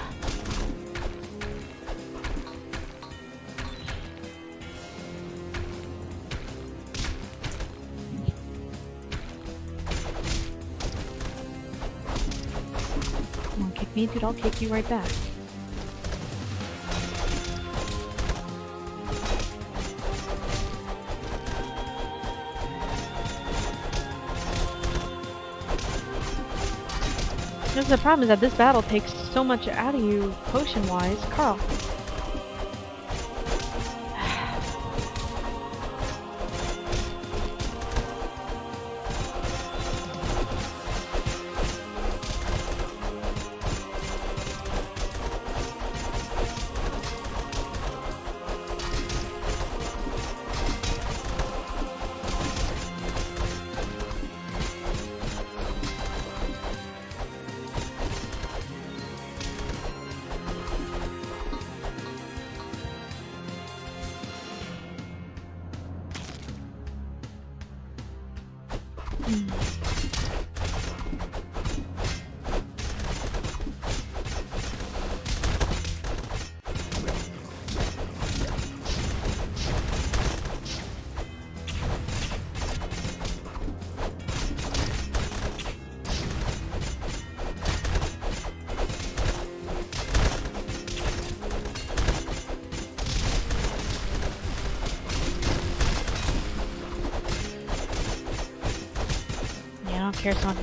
Speaker 2: Come on, kick me, dude. I'll kick you right back. The problem is that this battle takes so much out of you potion-wise. Carl.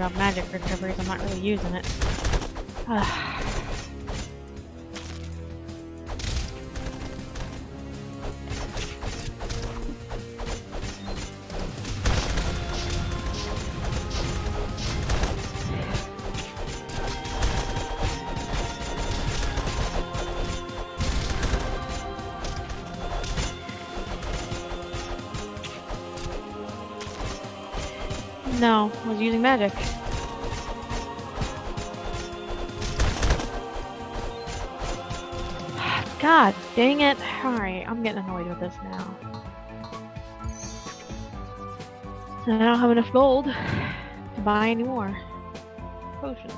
Speaker 2: Magic recoveries. I'm not really using it. Annoyed with this now. I don't have enough gold to buy any more potions.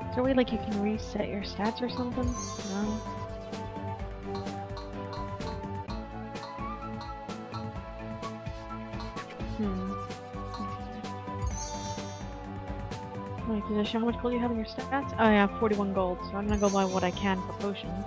Speaker 2: Is there a way like you can reset your stats or something? No. Show how much gold you have in your stats? I have 41 gold, so I'm gonna go buy what I can for potions.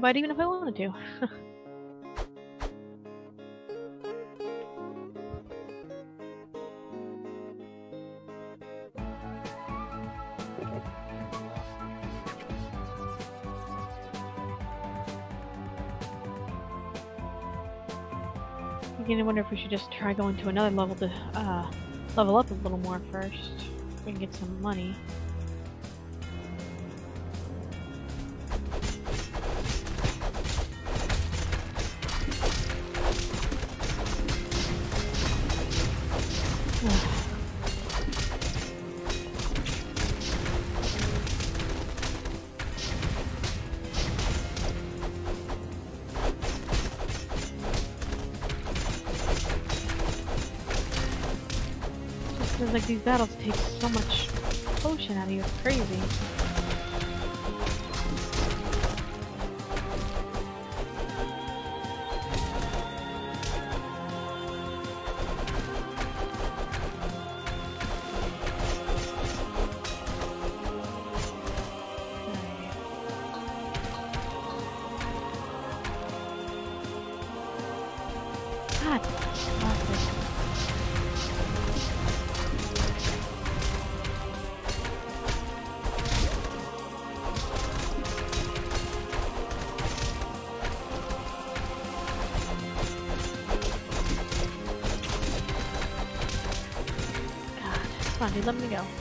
Speaker 2: Buy it even if I wanted to. I wonder if we should just try going to another level to uh, level up a little more first. We can get some money. Battles take so much potion out of you. It's crazy. Come on, dude, let me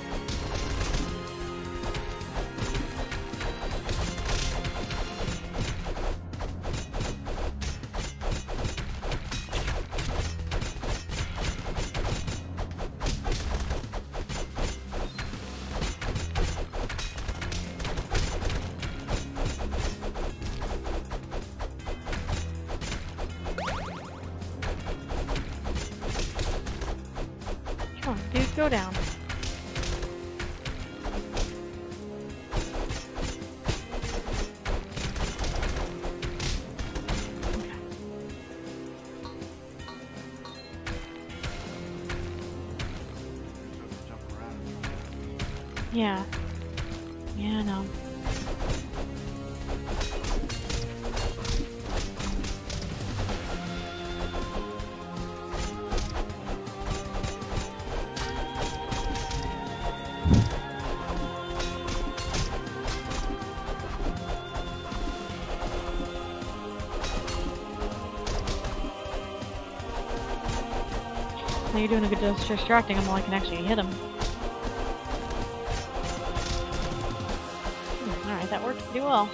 Speaker 2: Yeah. Yeah, know. Now you're doing a good job distracting him while I can actually hit him. Pretty well.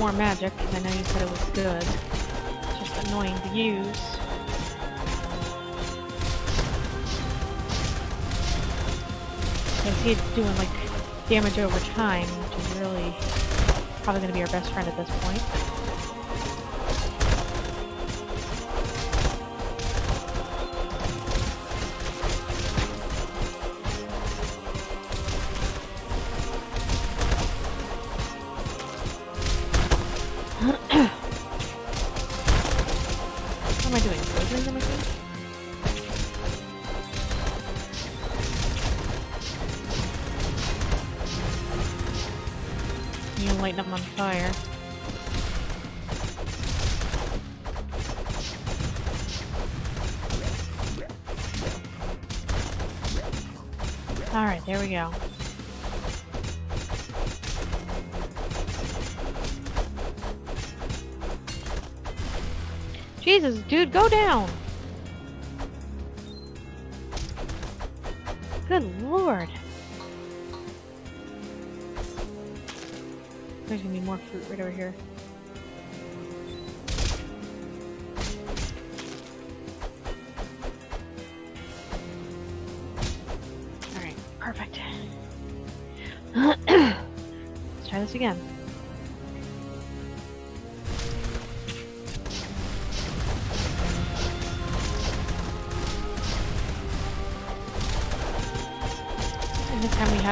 Speaker 2: More magic, because I know you said it was good. It's just annoying to use. I see it's doing like damage over time, which is really probably going to be our best friend at this point.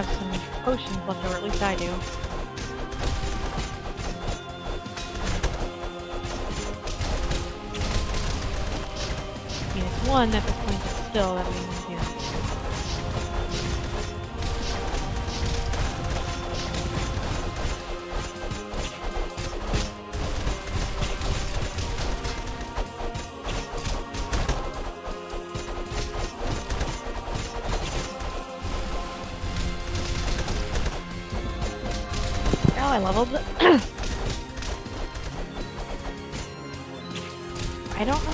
Speaker 2: Have some potions left over, at least I do. I mean, it's one at this point, but still, that means,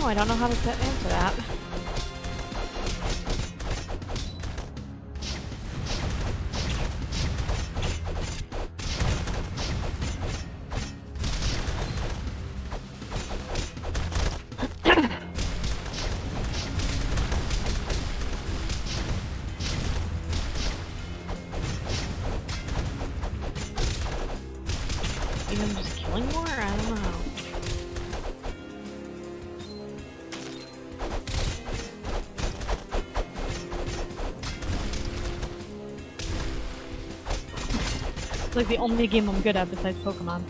Speaker 2: I don't know. How to set answer that. The only game I'm good at besides Pokemon.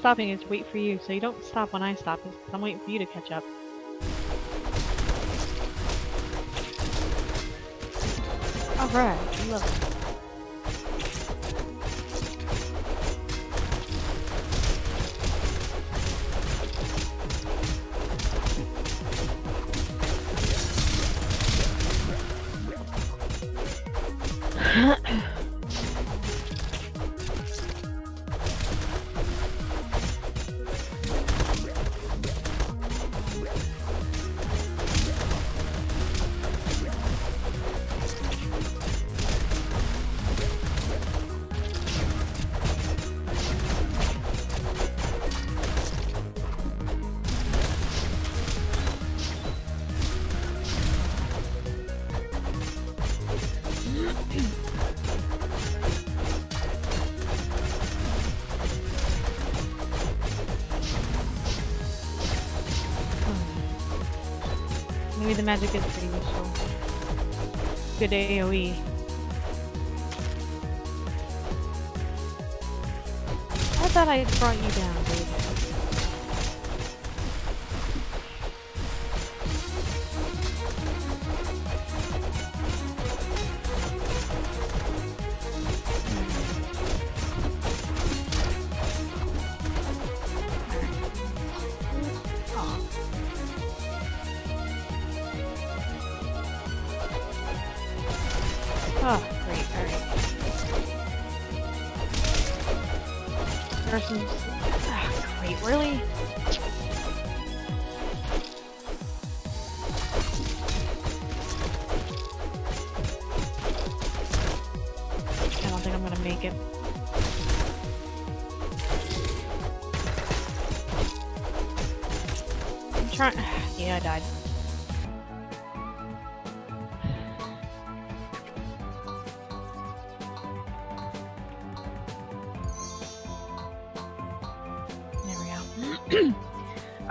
Speaker 2: Stopping is to wait for you, so you don't stop when I stop, I'm waiting for you to catch up. Alright, Maybe the magic is pretty useful. good AoE. I thought I brought you down,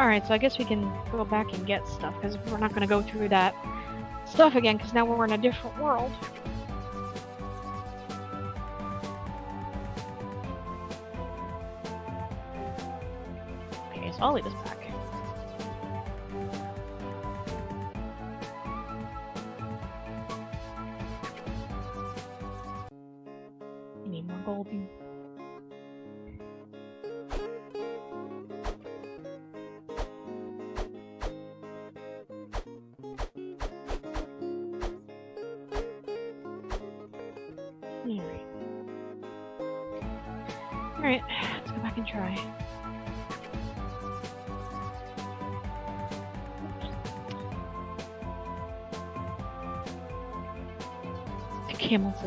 Speaker 2: Alright, so I guess we can go back and get stuff, because we're not going to go through that stuff again, because now we're in a different world.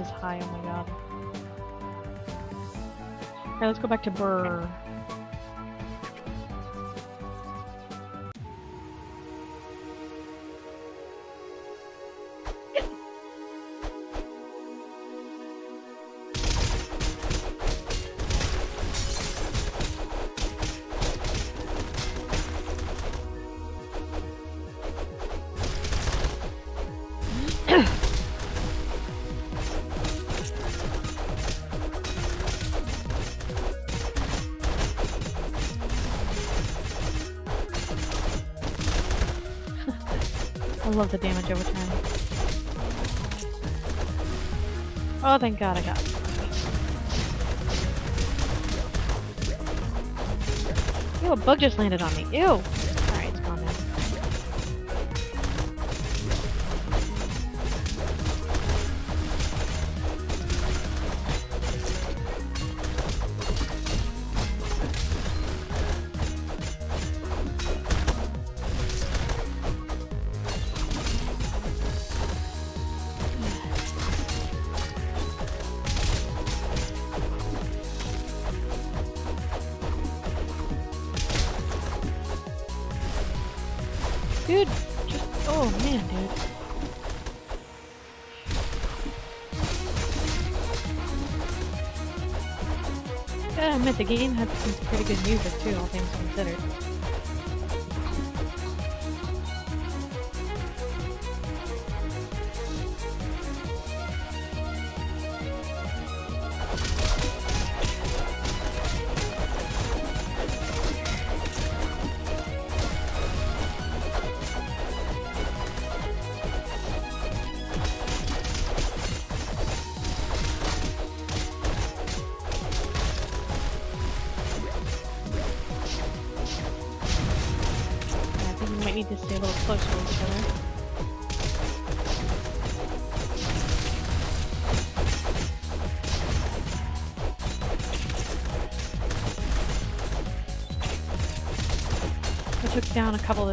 Speaker 2: Camel says hi, oh my god. Alright, let's go back to Burr. Love the damage over time. Oh, thank god I got it. Ew, a bug just landed on me. Ew! Dude, just oh man, dude. Uh, Gotta admit, the game had some pretty good music too, all things considered.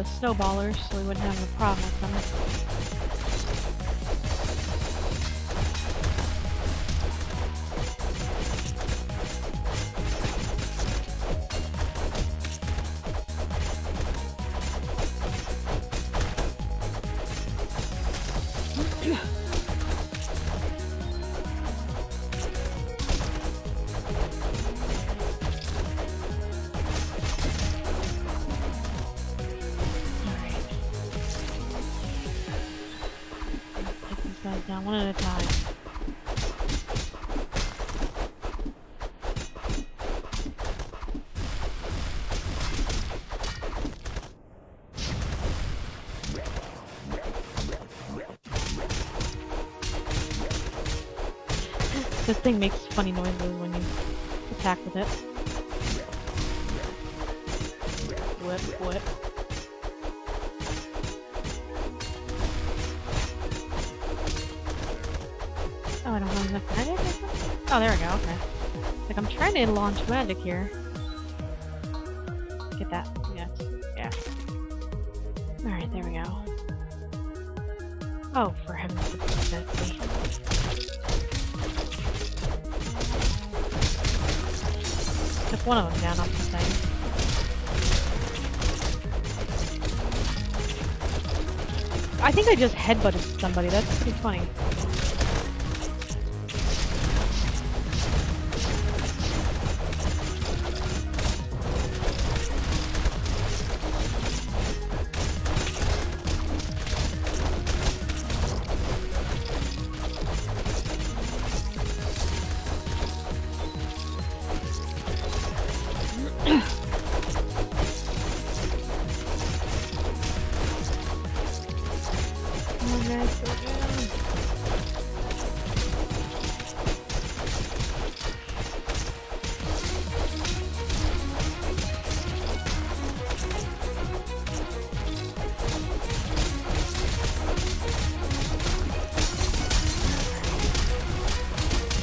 Speaker 2: Snowballers so we wouldn't have a problem with them. Thing makes funny noises when you attack with it. Whip, whip. Oh, I don't have enough magic? Oh, there we go, okay. Like, I'm trying to launch magic here. I just headbutted somebody. That's pretty funny.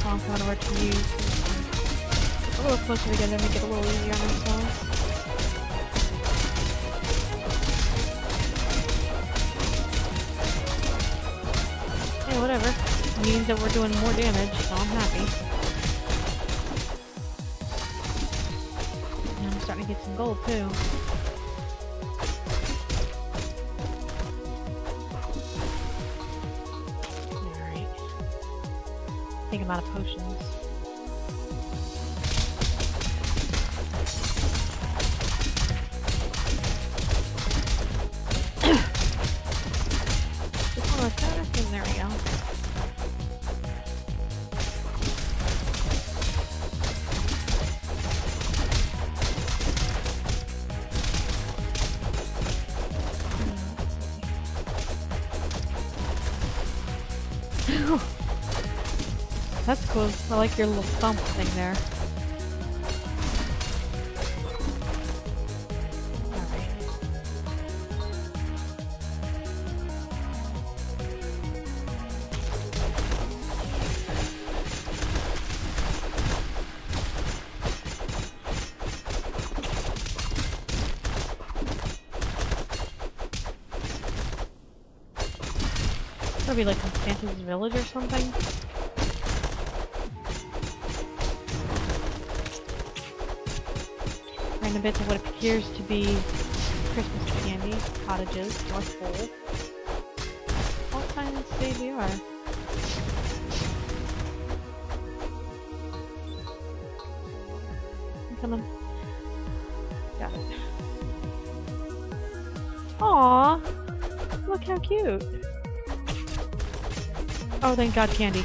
Speaker 2: Talk about where to use. A little closer together, make it a little easier on ourselves. Hey, whatever. means that we're doing more damage, so I'm happy. And I'm starting to get some gold too. Out of potions. Like your little thump thing there. Appears to be Christmas candy, cottages, North Pole. All signs say we are. I'm coming. Got it. Aww! Look how cute! Oh, thank God, candy.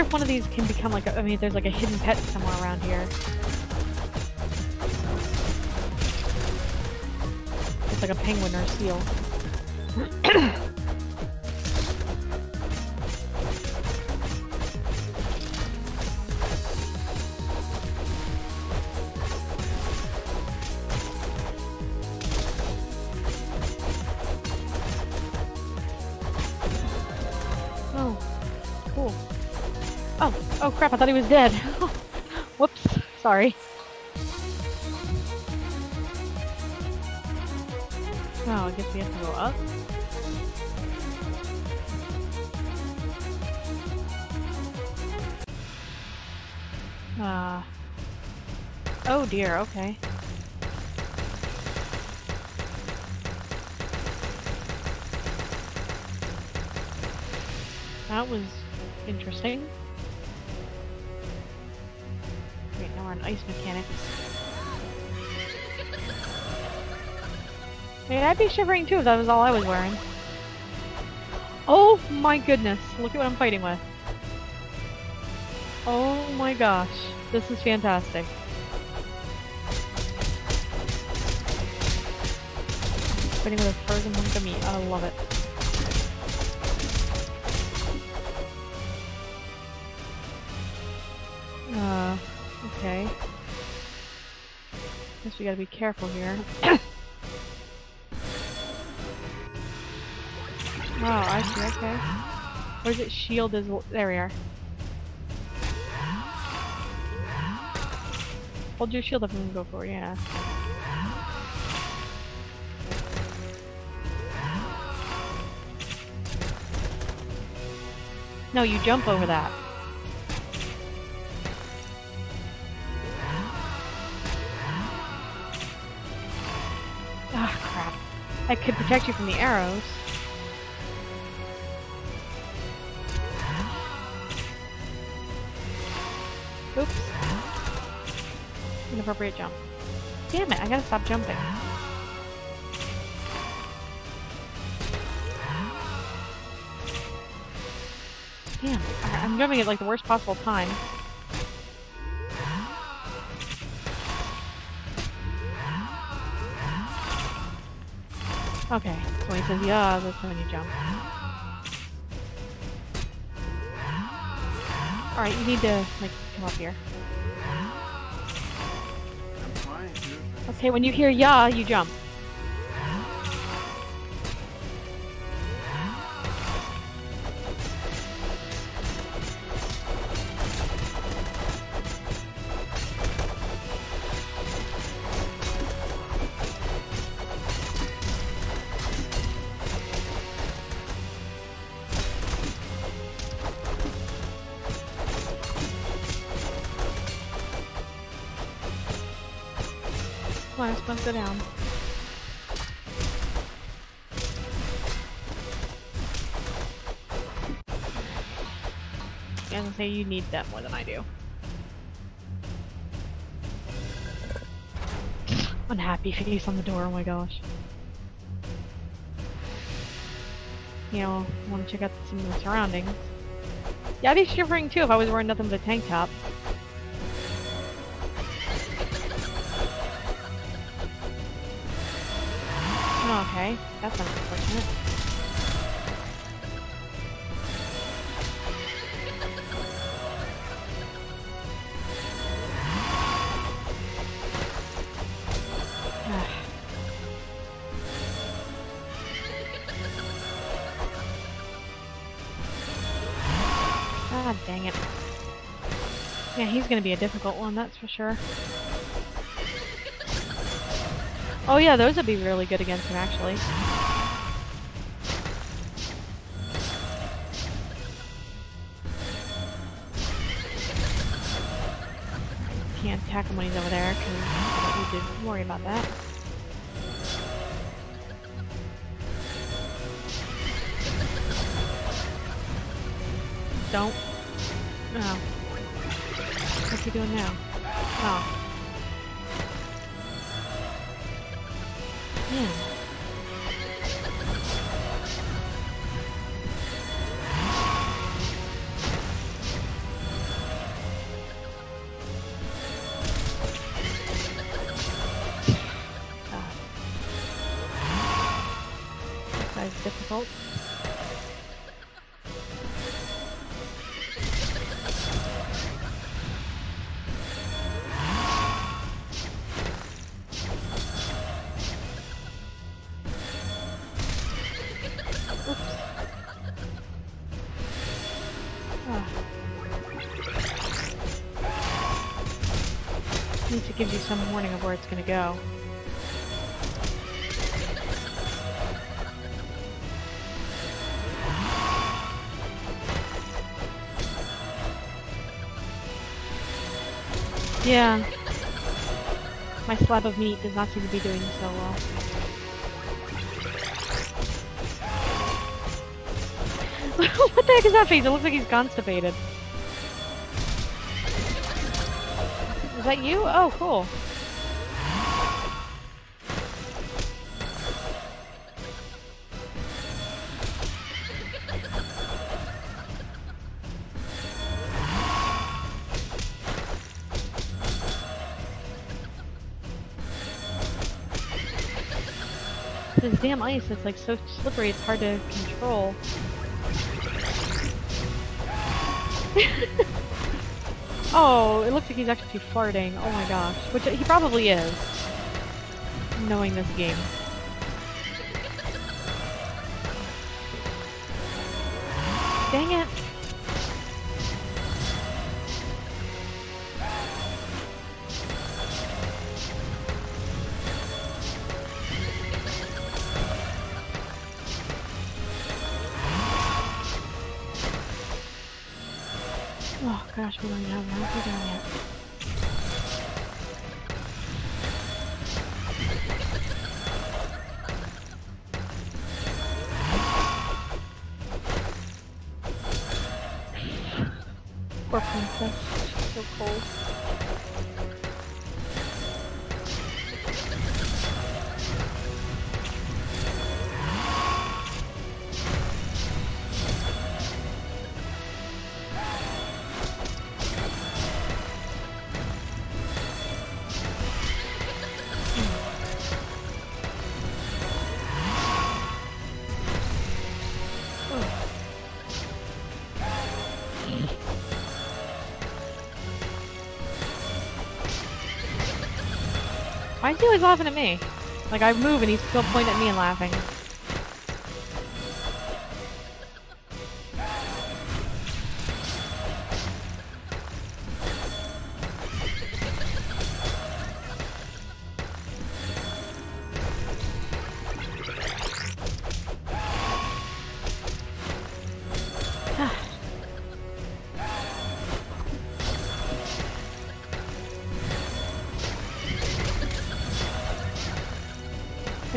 Speaker 2: Wonder if one of these can become like a, I mean, if there's like a hidden pet somewhere around here. It's like a penguin or a seal. Thought he was dead. Whoops, sorry. Oh, I guess we have to go up. Ah. oh dear, okay. That was interesting. Ice I'd be shivering too if that was all I was wearing. Oh my goodness, look at what I'm fighting with. Oh my gosh, this is fantastic. Fighting with a frozen meat, I love it. Okay. Guess we gotta be careful here. Wow, oh, I see, okay. Where's it shield is there we are. Hold your shield up and go forward, yeah. No, you jump over that. I could protect you from the arrows. Oops. Inappropriate jump. Damn it, I gotta stop jumping. Damn, I'm jumping at like the worst possible time. Okay, so when he says yeah, that's when you jump. Alright, you need to, like, come up here.
Speaker 1: I'm trying to.
Speaker 2: Okay, when you hear yeah, you jump. Go down. I was gonna say you need that more than I do. Unhappy face on the door, oh my gosh. You know, want to check out some of the surroundings. Yeah, I'd be shivering too if I was wearing nothing but a tank top. Okay. That's unfortunate. Ah, dang it. Yeah, he's gonna be a difficult one, that's for sure. Oh yeah, those would be really good against him, actually. Can't attack him when he's over there, because I don't need to worry about that. Don't. Oh. What's he doing now? Oh. Yeah. Some warning of where it's gonna go. Yeah. My slab of meat does not seem to be doing so well. what the heck is that face? It looks like he's constipated. Is that you? Oh, cool. Is like so slippery, it's hard to control. oh, it looks like he's actually farting. Oh my gosh. Which he probably is. Knowing this game. Why is he always laughing at me? Like I move and he's still pointing at me and laughing.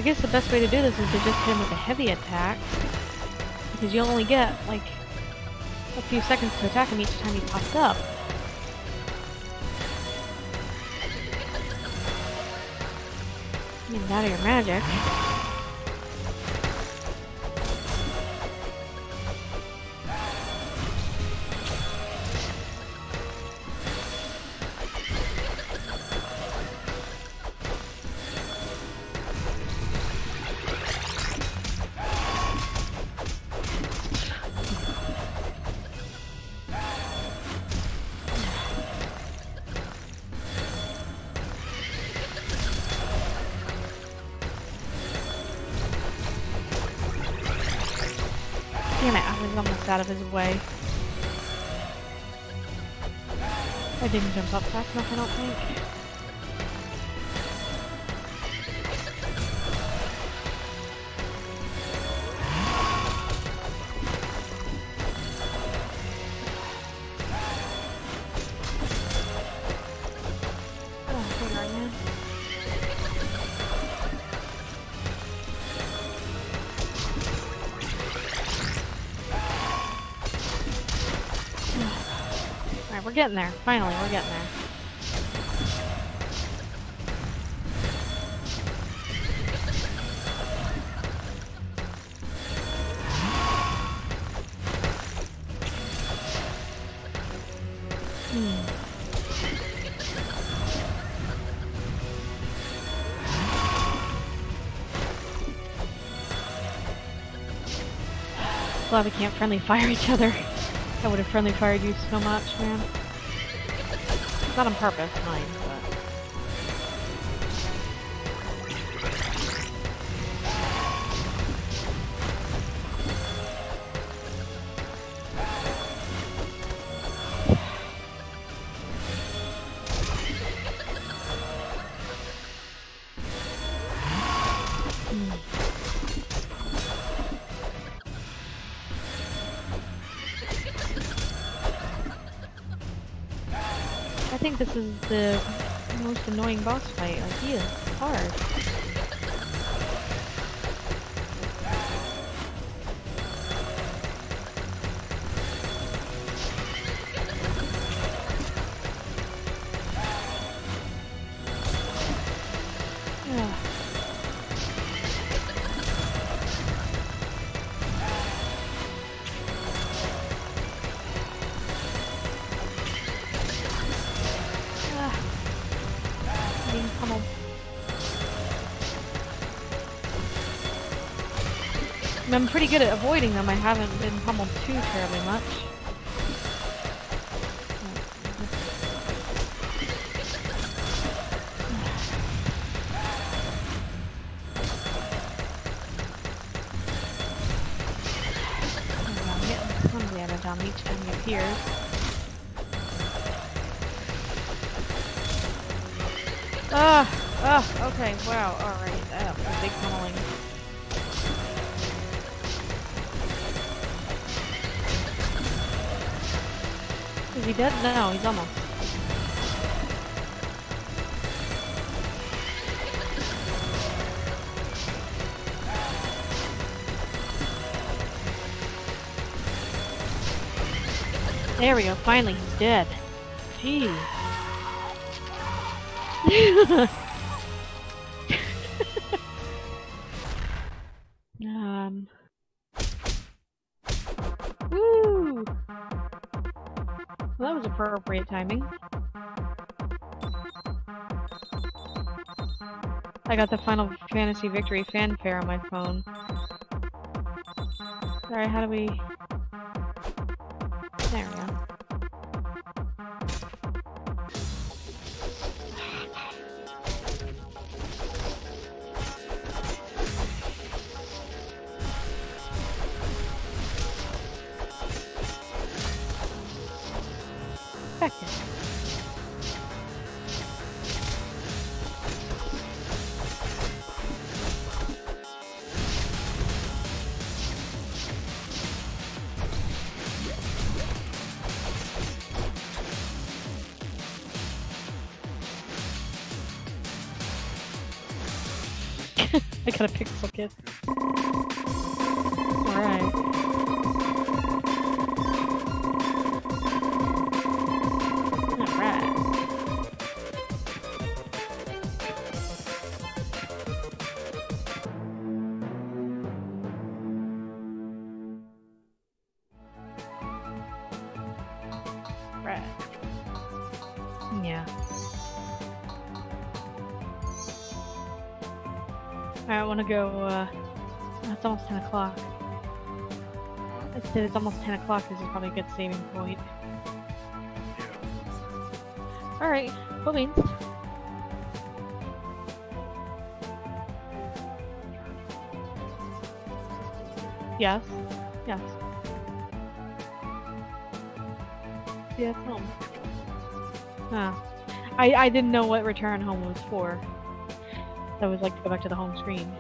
Speaker 2: Guess the best way to do this is to just hit him with a heavy attack. Because you'll only get, like, a few seconds to attack him each time he pops up. I mean, that or your magic. We're getting there. Finally, we're getting there. Hmm. Glad we can't friendly fire each other. I would have friendly fired you so much, man. Not on purpose, mind, pretty good at avoiding them. I haven't been pummeled too terribly much. On each time he appears. Ah, ah, okay, wow, alright, that was big pummeling. Is he dead? No, he's almost. There we go, finally he's dead. Jeez. appropriate timing. I got the Final Fantasy Victory fanfare on my phone. Sorry, how do we... I got a To go, uh, it's almost 10 o'clock. I said it's almost 10 o'clock, this is probably a good saving point.
Speaker 1: Yeah.
Speaker 2: Alright, cool beans. Yes. Yes. Yeah, it's home. Huh. I, I didn't know what return home was for. So I would like to go back to the home screen.